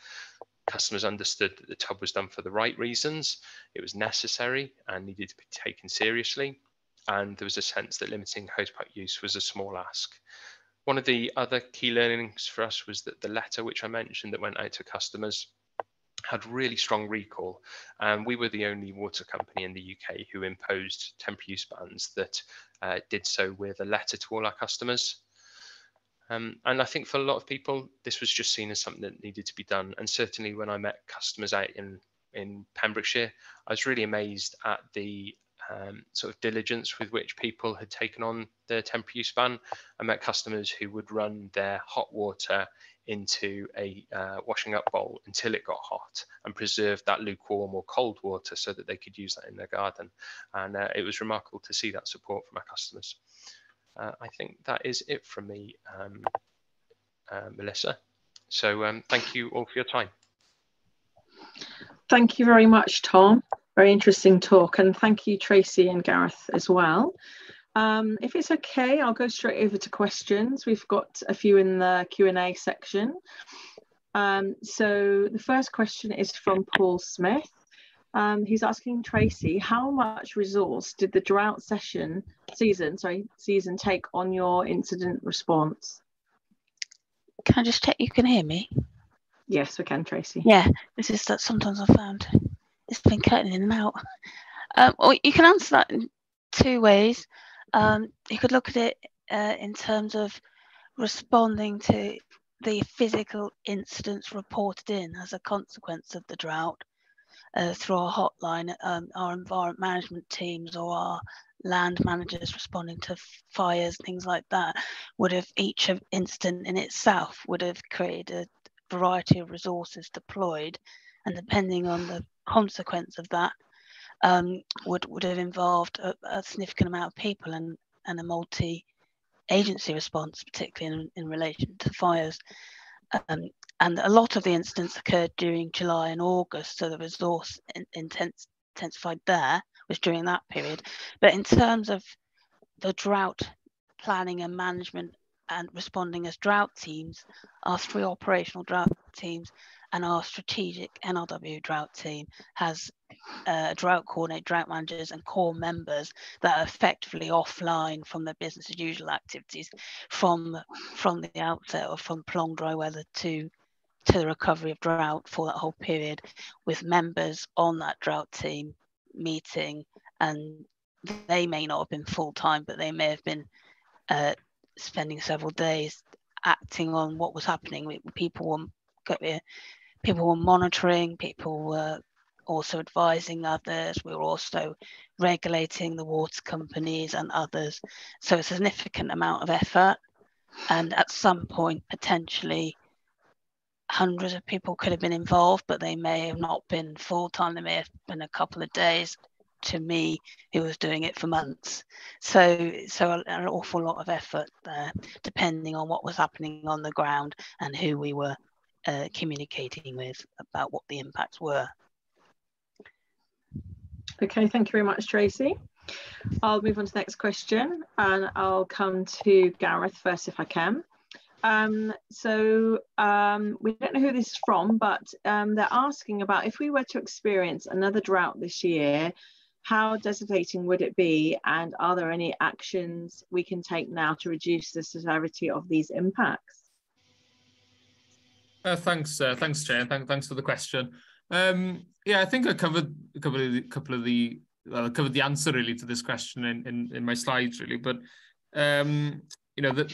Speaker 4: Customers understood that the tub was done for the right reasons, it was necessary and needed to be taken seriously, and there was a sense that limiting hosepipe use was a small ask. One of the other key learnings for us was that the letter which I mentioned that went out to customers had really strong recall. And we were the only water company in the UK who imposed temporary use bans that uh, did so with a letter to all our customers. Um, and I think for a lot of people, this was just seen as something that needed to be done. And certainly when I met customers out in, in Pembrokeshire, I was really amazed at the um, sort of diligence with which people had taken on the temporary use ban. I met customers who would run their hot water into a uh, washing up bowl until it got hot and preserve that lukewarm or cold water so that they could use that in their garden. And uh, it was remarkable to see that support from our customers. Uh, I think that is it from me, um, uh, Melissa. So um, thank you all for your time.
Speaker 3: Thank you very much, Tom. Very interesting talk. And thank you, Tracy and Gareth as well. Um, if it's okay, I'll go straight over to questions. We've got a few in the Q&A section. Um, so the first question is from Paul Smith. Um, he's asking Tracy, how much resource did the drought session season, sorry, season take on your incident response?
Speaker 1: Can I just check you can hear me?
Speaker 3: Yes, we can, Tracy.
Speaker 1: Yeah, this is that sometimes I found it's been cutting in and out. Um, or you can answer that in two ways. Um, you could look at it uh, in terms of responding to the physical incidents reported in as a consequence of the drought uh, through our hotline, um, our environment management teams or our land managers responding to fires, things like that, would have each incident in itself would have created a variety of resources deployed, and depending on the consequence of that, um, would would have involved a, a, significant amount of people and and a multi agency response, particularly in, in relation to fires. Um, and a lot of the incidents occurred during July and August, so the resource in, intense, intensified there was during that period. But in terms of the drought planning and management and responding as drought teams, our three operational drought teams and our strategic NRW drought team has uh, drought coordinator, drought managers, and core members that are effectively offline from their business as usual activities from from the outset or from prolonged dry weather to to the recovery of drought for that whole period, with members on that drought team meeting, and they may not have been full time, but they may have been uh, spending several days acting on what was happening. People were people were monitoring, people were also advising others. We were also regulating the water companies and others. So a significant amount of effort. And at some point, potentially, hundreds of people could have been involved, but they may have not been full time. They may have been a couple of days to me who was doing it for months. So, so an awful lot of effort there, depending on what was happening on the ground and who we were uh, communicating with about what the impacts were.
Speaker 3: Okay, thank you very much, Tracy. I'll move on to the next question and I'll come to Gareth first if I can. Um, so um, we don't know who this is from, but um, they're asking about if we were to experience another drought this year, how devastating would it be? And are there any actions we can take now to reduce the severity of these impacts?
Speaker 5: Uh, thanks, uh, thanks, Chair. Thank, thanks for the question. Um, yeah, I think I covered a couple of the, couple of the well, I covered the answer really to this question in, in, in my slides really, but um, you know, the,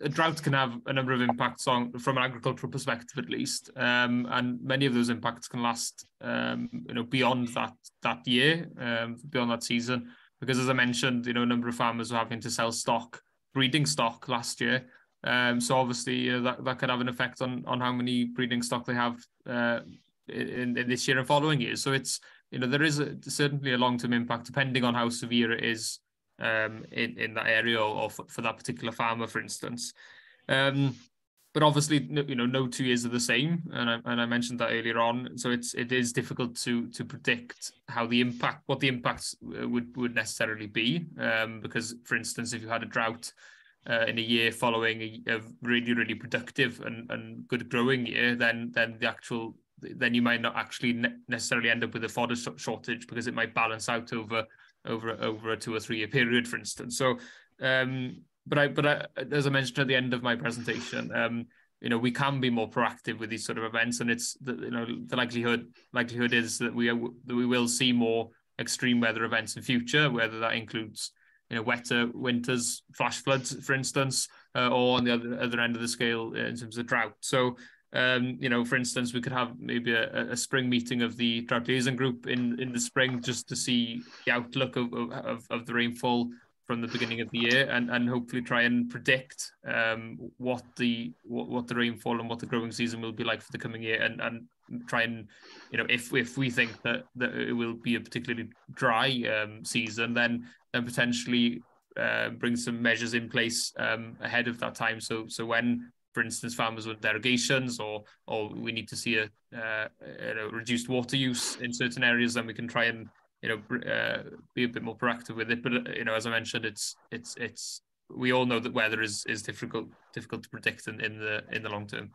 Speaker 5: a drought can have a number of impacts on from an agricultural perspective at least, um, and many of those impacts can last um, you know beyond that that year, um, beyond that season, because as I mentioned, you know, a number of farmers were having to sell stock, breeding stock last year. Um, so obviously uh, that, that could have an effect on on how many breeding stock they have uh, in, in this year and following years. So it's you know there is a, certainly a long term impact depending on how severe it is um, in in that area or for, for that particular farmer, for instance. Um, but obviously, you know, no two years are the same, and I, and I mentioned that earlier on. So it's it is difficult to to predict how the impact, what the impacts uh, would would necessarily be, um, because, for instance, if you had a drought uh, in a year following a, a, really really productive and, and good growing year, then then the actual then you might not actually ne- necessarily end up with a fodder shortage because it might balance out over over over a two or three year period, for instance. So, um, but I but I, as I mentioned at the end of my presentation, um, you know, we can be more proactive with these sort of events, and it's the, you know the likelihood likelihood is that we are, that we will see more extreme weather events in future, whether that includes you know wetter winters, flash floods, for instance, uh, or on the other other end of the scale in terms of drought. So um, you know, for instance, we could have maybe a, a spring meeting of the liaison group in, in the spring just to see the outlook of, of, of the rainfall from the beginning of the year and, and hopefully try and predict um, what the what, what the rainfall and what the growing season will be like for the coming year and, and try and you know if if we think that, that it will be a particularly dry um, season then then potentially uh, bring some measures in place um, ahead of that time. So so when for instance, farmers with derogations, or or we need to see a, uh, a reduced water use in certain areas, then we can try and you know uh, be a bit more proactive with it. But uh, you know, as I mentioned, it's it's it's we all know that weather is is difficult difficult to predict in, in the in the long term.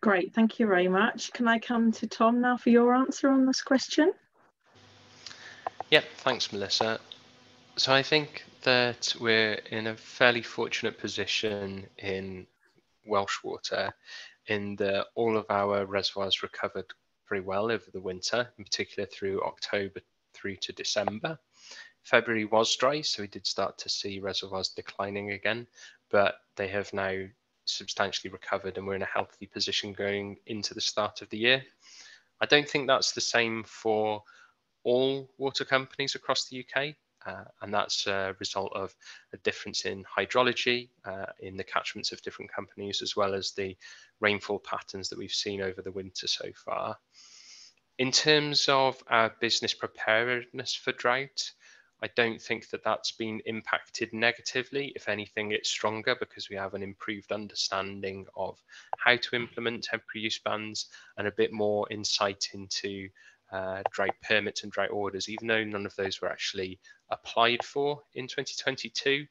Speaker 3: Great, thank you very much. Can I come to Tom now for your answer on this question?
Speaker 4: Yep, thanks, Melissa. So I think that we're in a fairly fortunate position in Welsh water in that all of our reservoirs recovered very well over the winter, in particular through October through to December. February was dry, so we did start to see reservoirs declining again, but they have now substantially recovered and we're in a healthy position going into the start of the year. I don't think that's the same for all water companies across the UK. Uh, and that's a result of a difference in hydrology uh, in the catchments of different companies, as well as the rainfall patterns that we've seen over the winter so far. In terms of our business preparedness for drought, I don't think that that's been impacted negatively. If anything, it's stronger because we have an improved understanding of how to implement temporary use bans and a bit more insight into uh, drought permits and drought orders, even though none of those were actually applied for in 2022,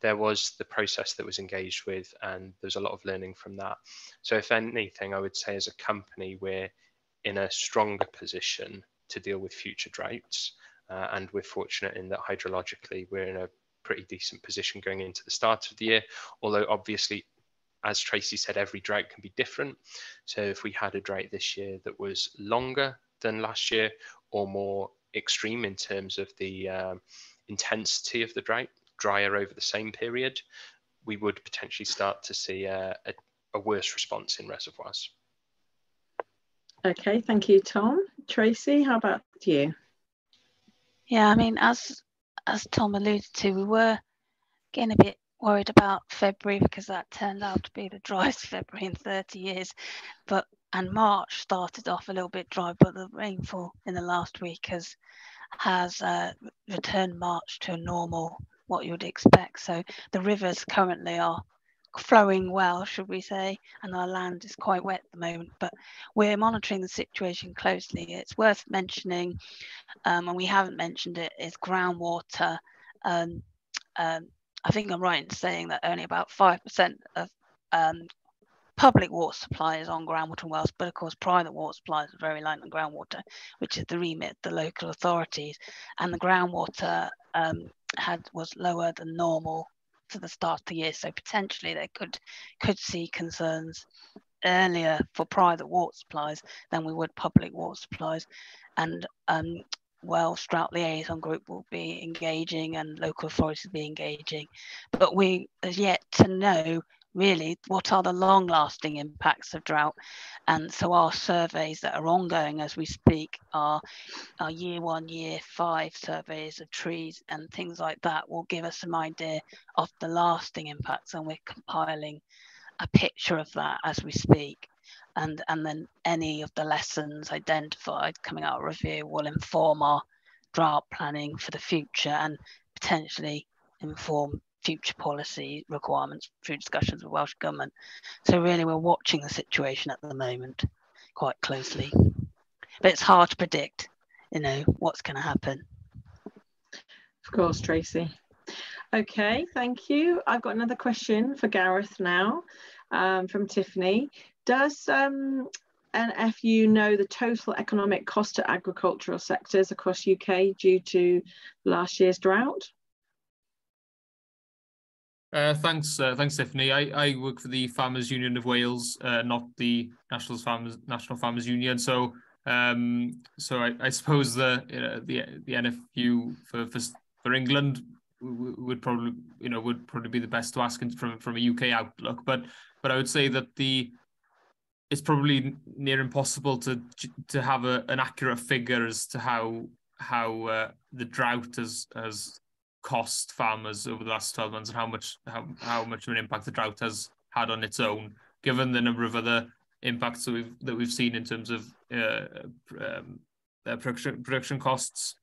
Speaker 4: there was the process that was engaged with, and there's a lot of learning from that. So, if anything, I would say as a company, we're in a stronger position to deal with future droughts, uh, and we're fortunate in that hydrologically we're in a pretty decent position going into the start of the year. Although, obviously, as Tracy said, every drought can be different. So, if we had a drought this year that was longer than last year or more extreme in terms of the um, intensity of the drought, drier over the same period, we would potentially start to see a, a, a worse response in reservoirs.
Speaker 3: Okay, thank you, Tom. Tracy, how about you?
Speaker 1: Yeah, I mean, as as Tom alluded to, we were getting a bit worried about February because that turned out to be the driest February in 30 years. But and March started off a little bit dry, but the rainfall in the last week has has uh, returned March to a normal what you would expect. So the rivers currently are flowing well, should we say, and our land is quite wet at the moment. But we're monitoring the situation closely. It's worth mentioning, um, and we haven't mentioned it, is groundwater. Um, um, I think I'm right in saying that only about five percent of um, public water supplies on groundwater wells, but of course private water supplies are very light on groundwater, which is the remit the local authorities. And the groundwater um, had was lower than normal to the start of the year, so potentially they could could see concerns earlier for private water supplies than we would public water supplies. And um, Welsh Drought Liaison Group will be engaging and local authorities will be engaging. But we as yet to know really what are the long lasting impacts of drought. And so our surveys that are ongoing as we speak are, are year one, year five surveys of trees and things like that will give us some idea of the lasting impacts. And we're compiling a picture of that as we speak. And, and then any of the lessons identified coming out of review will inform our drought planning for the future and potentially inform future policy requirements through discussions with Welsh Government. So really we're watching the situation at the moment quite closely. But it's hard to predict, you know, what's going to happen.
Speaker 3: Of course, Tracy. Okay, thank you. I've got another question for Gareth now um, from Tiffany. Does um, NFU know the total economic cost to agricultural sectors across UK due to last year's drought?
Speaker 5: Uh, thanks, uh, thanks, Tiffany. I, I work for the Farmers Union of Wales, uh, not the National Farmers National Farmers Union. So, um, so I, I suppose the the the NFU for for, for England would probably you know would probably be the best to ask from from a UK outlook. But but I would say that the it's probably near impossible to to have a, an accurate figure as to how how uh, the drought has has cost farmers over the last 12 months and how much how, how much of an impact the drought has had on its own given the number of other impacts that we've that we've seen in terms of uh, um, uh, production production costs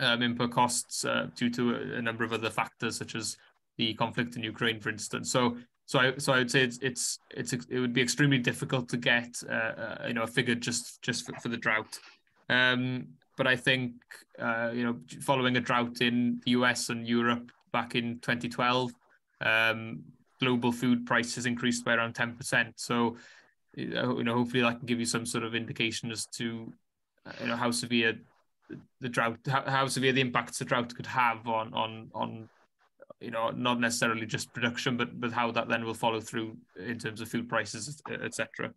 Speaker 5: um, input costs uh, due to a, a, number of other factors such as the conflict in Ukraine for instance. So so I so I would say it's it's it's it would be extremely difficult to get uh, uh you know a figure just just for, for the drought. Um, but I think uh, you know following a drought in the US and Europe back in 2012, um, global food prices increased by around 10%. So you know hopefully that can give you some sort of indication as to uh, you know how severe the drought how, how severe the impacts the drought could have on on on you know not necessarily just production but but how that then will follow through in terms of food prices etc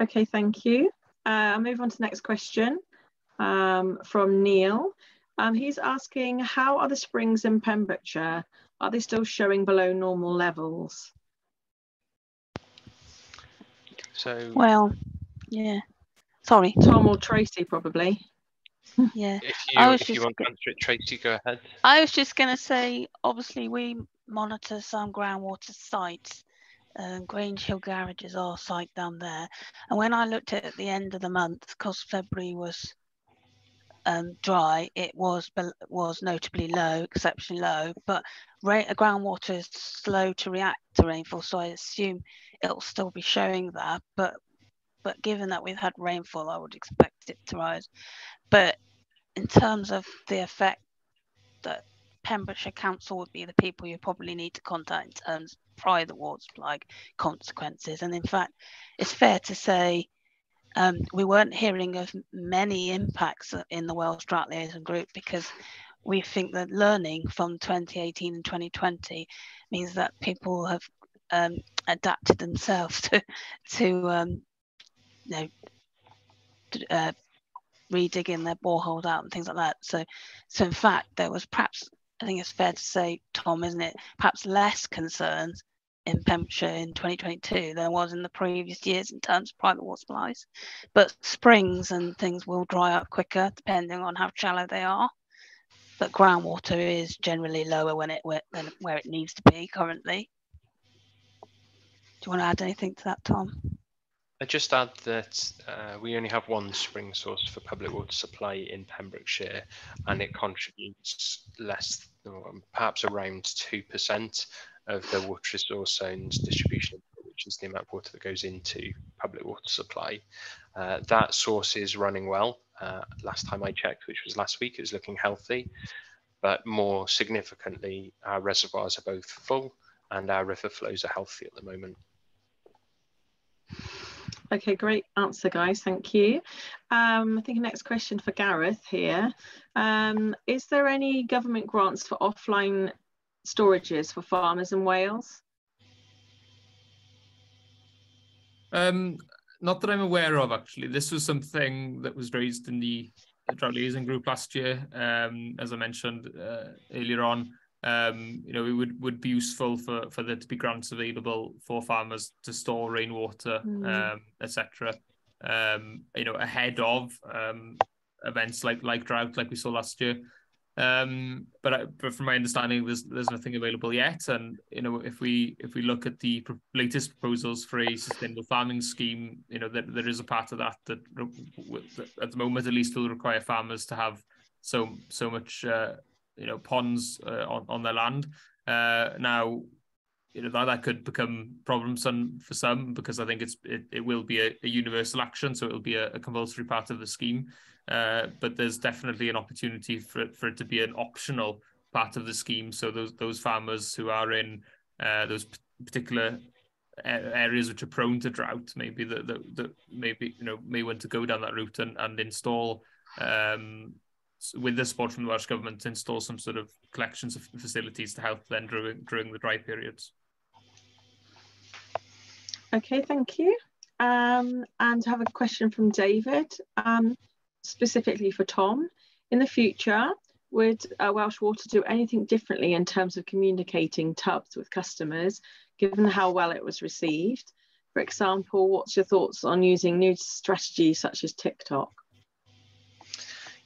Speaker 3: okay thank you uh, I'll move on to the next question um, from Neil. Um, he's asking, how are the springs in Pembrokeshire? Are they still showing below normal levels?
Speaker 1: So, well, yeah. Sorry.
Speaker 3: Tom or Tracy, probably.
Speaker 1: Yeah.
Speaker 4: If you, I was if just, you want to answer it, Tracy, go ahead.
Speaker 1: I was just going to say, obviously, we monitor some groundwater sites um, Grange Hill Garage is our site down there. And when I looked at, at the end of the month, because February was um, dry, it was was notably low, exceptionally low. But rain, groundwater is slow to react to rainfall, so I assume it'll still be showing that. But but given that we've had rainfall, I would expect it to rise. But in terms of the effect that Pembrokeshire Council would be the people you probably need to contact in terms of private wards like consequences. And in fact, it's fair to say um, we weren't hearing of many impacts in the Welsh Drought Liaison Group because we think that learning from 2018 and 2020 means that people have um, adapted themselves to, to um, you know, uh, redigging their boreholes out and things like that. So, so in fact, there was perhaps I think it's fair to say, Tom, isn't it? Perhaps less concerns in Pembrokeshire in 2022 than there was in the previous years in terms of private water supplies. But springs and things will dry up quicker depending on how shallow they are. But groundwater is generally lower when it than where it needs to be currently. Do you want to add anything to that, Tom?
Speaker 4: I just add that uh, we only have one spring source for public water supply in Pembrokeshire, and it contributes less, perhaps around 2% of the water resource zone's distribution, which is the amount of water that goes into public water supply. Uh, that source is running well. Uh, last time I checked, which was last week, it was looking healthy, but more significantly, our reservoirs are both full and our river flows are healthy at the moment.
Speaker 3: Okay, great answer, guys. Thank you. Um, I think the next question for Gareth here. Um, is there any government grants for offline storages for farmers in Wales?
Speaker 5: Um, not that I'm aware of, actually. This was something that was raised in the drought liaison group last year. Um, as I mentioned uh, earlier on, um, you know, it would, would be useful for, for there to be grants available for farmers to store rainwater, mm. um, etc. Um, you know, ahead of um, events like like drought, like we saw last year. Um, but, I, but from my understanding, there's there's nothing available yet. And you know, if we if we look at the latest proposals for a sustainable farming scheme, you know, there, there is a part of that that, that at the moment at least will require farmers to have so so much uh, you know ponds uh, on on their land. Uh, now, you know that, that could become problemsome for some because I think it's it, it will be a, a universal action, so it will be a, a compulsory part of the scheme. Uh, but there's definitely an opportunity for it, for it to be an optional part of the scheme. So those those farmers who are in uh, those particular areas which are prone to drought, maybe that that maybe you know may want to go down that route and and install um, with the support from the Welsh government to install some sort of collections of facilities to help them during during the dry periods.
Speaker 3: Okay, thank you. Um, and I have a question from David, um, specifically for Tom. In the future, would uh, Welsh Water do anything differently in terms of communicating TUBs with customers, given how well it was received? For example, what's your thoughts on using new strategies such as TikTok?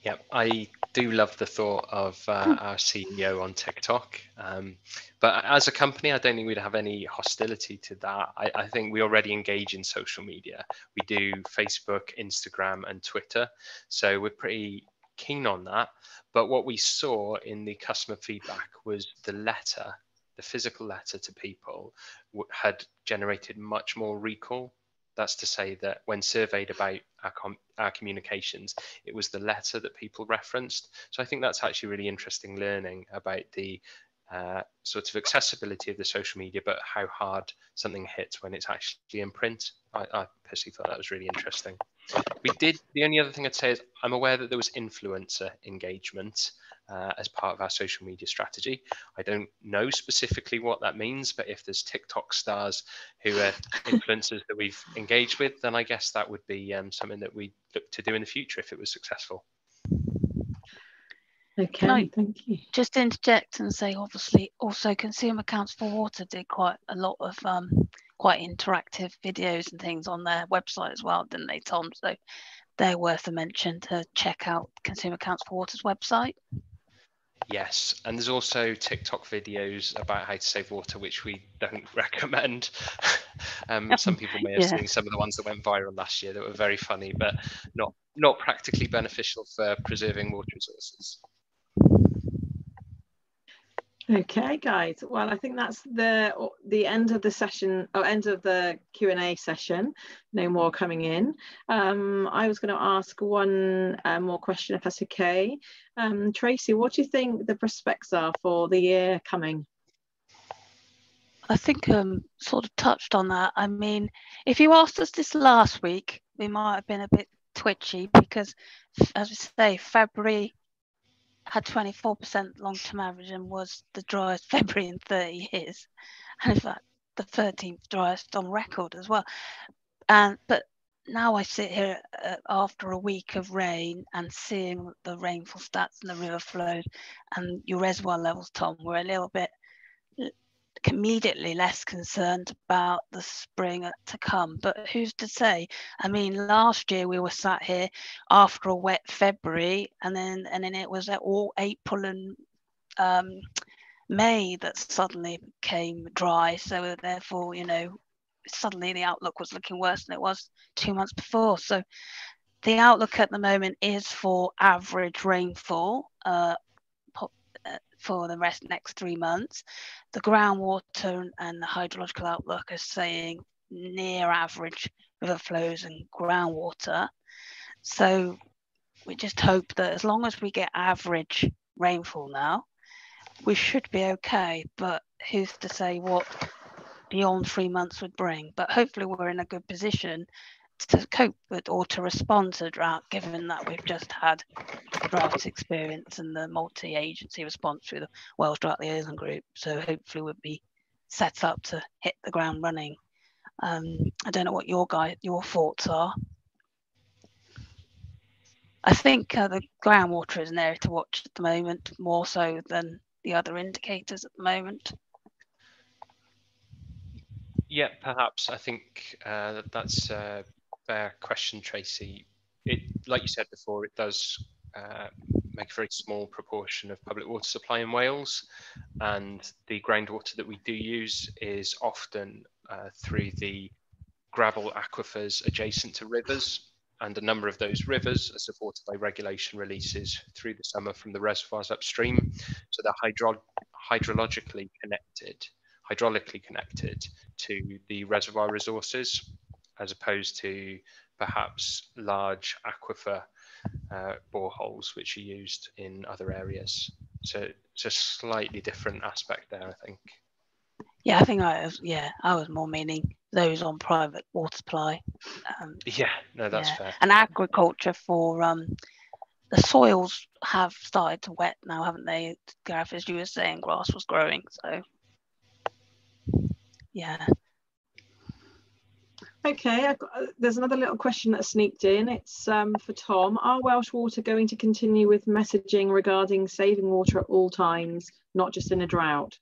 Speaker 4: Yeah, I do love the thought of uh, hmm. our CEO on TikTok. Um, but as a company, I don't think we'd have any hostility to that. I, I, think we already engage in social media. We do Facebook, Instagram, and Twitter. So we're pretty keen on that. But what we saw in the customer feedback was the letter, the physical letter to people, had generated much more recall that's to say that when surveyed about our, com- our communications, it was the letter that people referenced. So I think that's actually really interesting learning about the uh, sort of accessibility of the social media, but how hard something hits when it's actually in print. I, I personally thought that was really interesting. We did, the only other thing I'd say is I'm aware that there was influencer engagement uh, as part of our social media strategy. I don't know specifically what that means, but if there's TikTok stars who are influencers that we've engaged with, then I guess that would be um, something that we look to do in the future if it was successful.
Speaker 3: Okay, I thank you.
Speaker 1: Just interject and say, obviously, also Consumer Council for Water did quite a lot of um, quite interactive videos and things on their website as well, didn't they, Tom? So they're worth a mention to check out Consumer Council for Water's website.
Speaker 4: Yes, and there's also TikTok videos about how to save water, which we don't recommend. um, some people may have yeah. seen some of the ones that went viral last year that were very funny, but not not practically beneficial for preserving water resources.
Speaker 3: Okay, guys. Well, I think that's the the end of the session, or end of the Q and A session. No more coming in. Um, I was going to ask one uh, more question, if that's okay. Um, Tracy, what do you think the prospects are for the year coming?
Speaker 1: I think um sort of touched on that. I mean, if you asked us this last week, we might have been a bit twitchy because, as we say, February had 24% long-term average and was the driest February in 30 years, and in fact the 13th driest on record as well. And but now I sit here uh, after a week of rain and seeing the rainfall stats and the river flows and your reservoir levels, Tom, were a little bit immediately less concerned about the spring to come. But who's to say? I mean, last year we were sat here after a wet February, and then and then it was all April and um, May that suddenly became dry. So therefore, you know, suddenly the outlook was looking worse than it was two months before. So the outlook at the moment is for average rainfall. Uh, for the rest next three months. The groundwater and the hydrological outlook are saying near average river flows and groundwater. So we just hope that as long as we get average rainfall now, we should be okay. But who's to say what beyond three months would bring? But hopefully, we're in a good position to cope with or to respond to drought, given that we've just had drought experience and the multi-agency response through the Welsh Drought Liaison Group. So hopefully, we'll be set up to hit the ground running. Um, I don't know what your guy your thoughts are. I think uh, the groundwater is an area to watch at the moment, more so than the other indicators at the moment.
Speaker 4: Yeah, perhaps. I think uh, that's a fair question, Tracy. It, like you said before, it does uh, make a very small proportion of public water supply in Wales, and the groundwater that we do use is often uh, through the gravel aquifers adjacent to rivers and a number of those rivers are supported by regulation releases through the summer from the reservoirs upstream. So they're hydro hydrologically connected, hydraulically connected to the reservoir resources, as opposed to perhaps large aquifer uh, boreholes, which are used in other areas. So it's a slightly different aspect there, I think.
Speaker 1: Yeah, I think I was, yeah, I was more meaning those on private water supply.
Speaker 4: Um, yeah, no, that's yeah. fair.
Speaker 1: And agriculture for um, the soils have started to wet now, haven't they? Gareth, as you were saying, grass was growing. So, yeah.
Speaker 3: Okay, got, uh, there's another little question that sneaked in. It's um, for Tom. Are Welsh Water going to continue with messaging regarding saving water at all times, not just in a drought?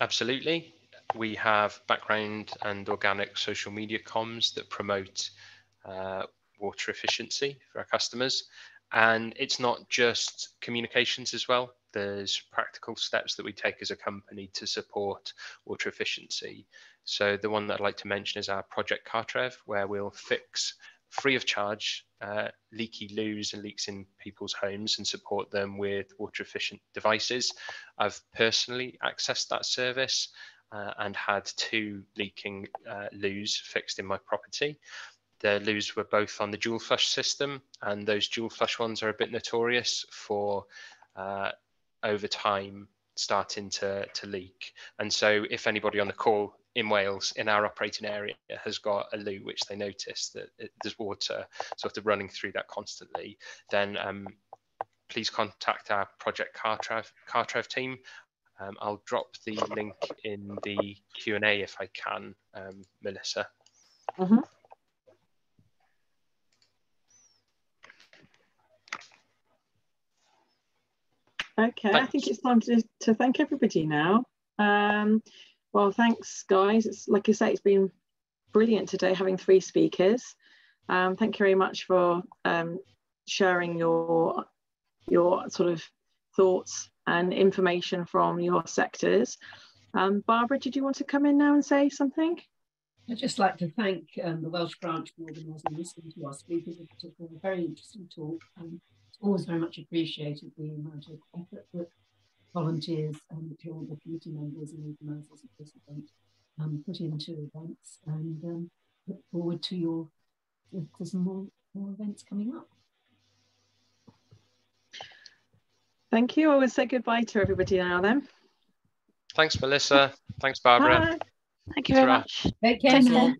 Speaker 4: Absolutely we have background and organic social media comms that promote uh, water efficiency for our customers. And it's not just communications as well. There's practical steps that we take as a company to support water efficiency. So the one that I'd like to mention is our Project Cartref, where we'll fix free of charge uh, leaky loos and leaks in people's homes and support them with water efficient devices. I've personally accessed that service uh, and had two leaking uh, loos fixed in my property. The loos were both on the dual flush system, and those dual flush ones are a bit notorious for uh, over time starting to, to leak. And so, if anybody on the call in Wales, in our operating area, has got a loo which they notice that it, there's water sort of running through that constantly, then um, please contact our Project Cartref, Cartref team um, I'll drop the link in the Q&A if I can, um, Melissa.
Speaker 3: Mm Okay, thanks. I think it's time to, to thank everybody now. Um, well, thanks, guys. It's like I say, it's been brilliant today having three speakers. Um, thank you very much for um, sharing your your sort of thoughts and information from your sectors. Um, Barbara, did you want to come in now and say something?
Speaker 2: I'd just like to thank um, the Welsh branch for organising listening to our speakers in particular. A very interesting talk. It's always very much appreciated the amount of effort that volunteers and all the committee members and organisers of this event um, put into events and um, look forward to your to some more, more events coming up.
Speaker 3: Thank you. I will say goodbye to everybody now then.
Speaker 4: Thanks, Melissa. Thanks, Barbara.
Speaker 1: Bye. Thank you very much.
Speaker 2: Take care.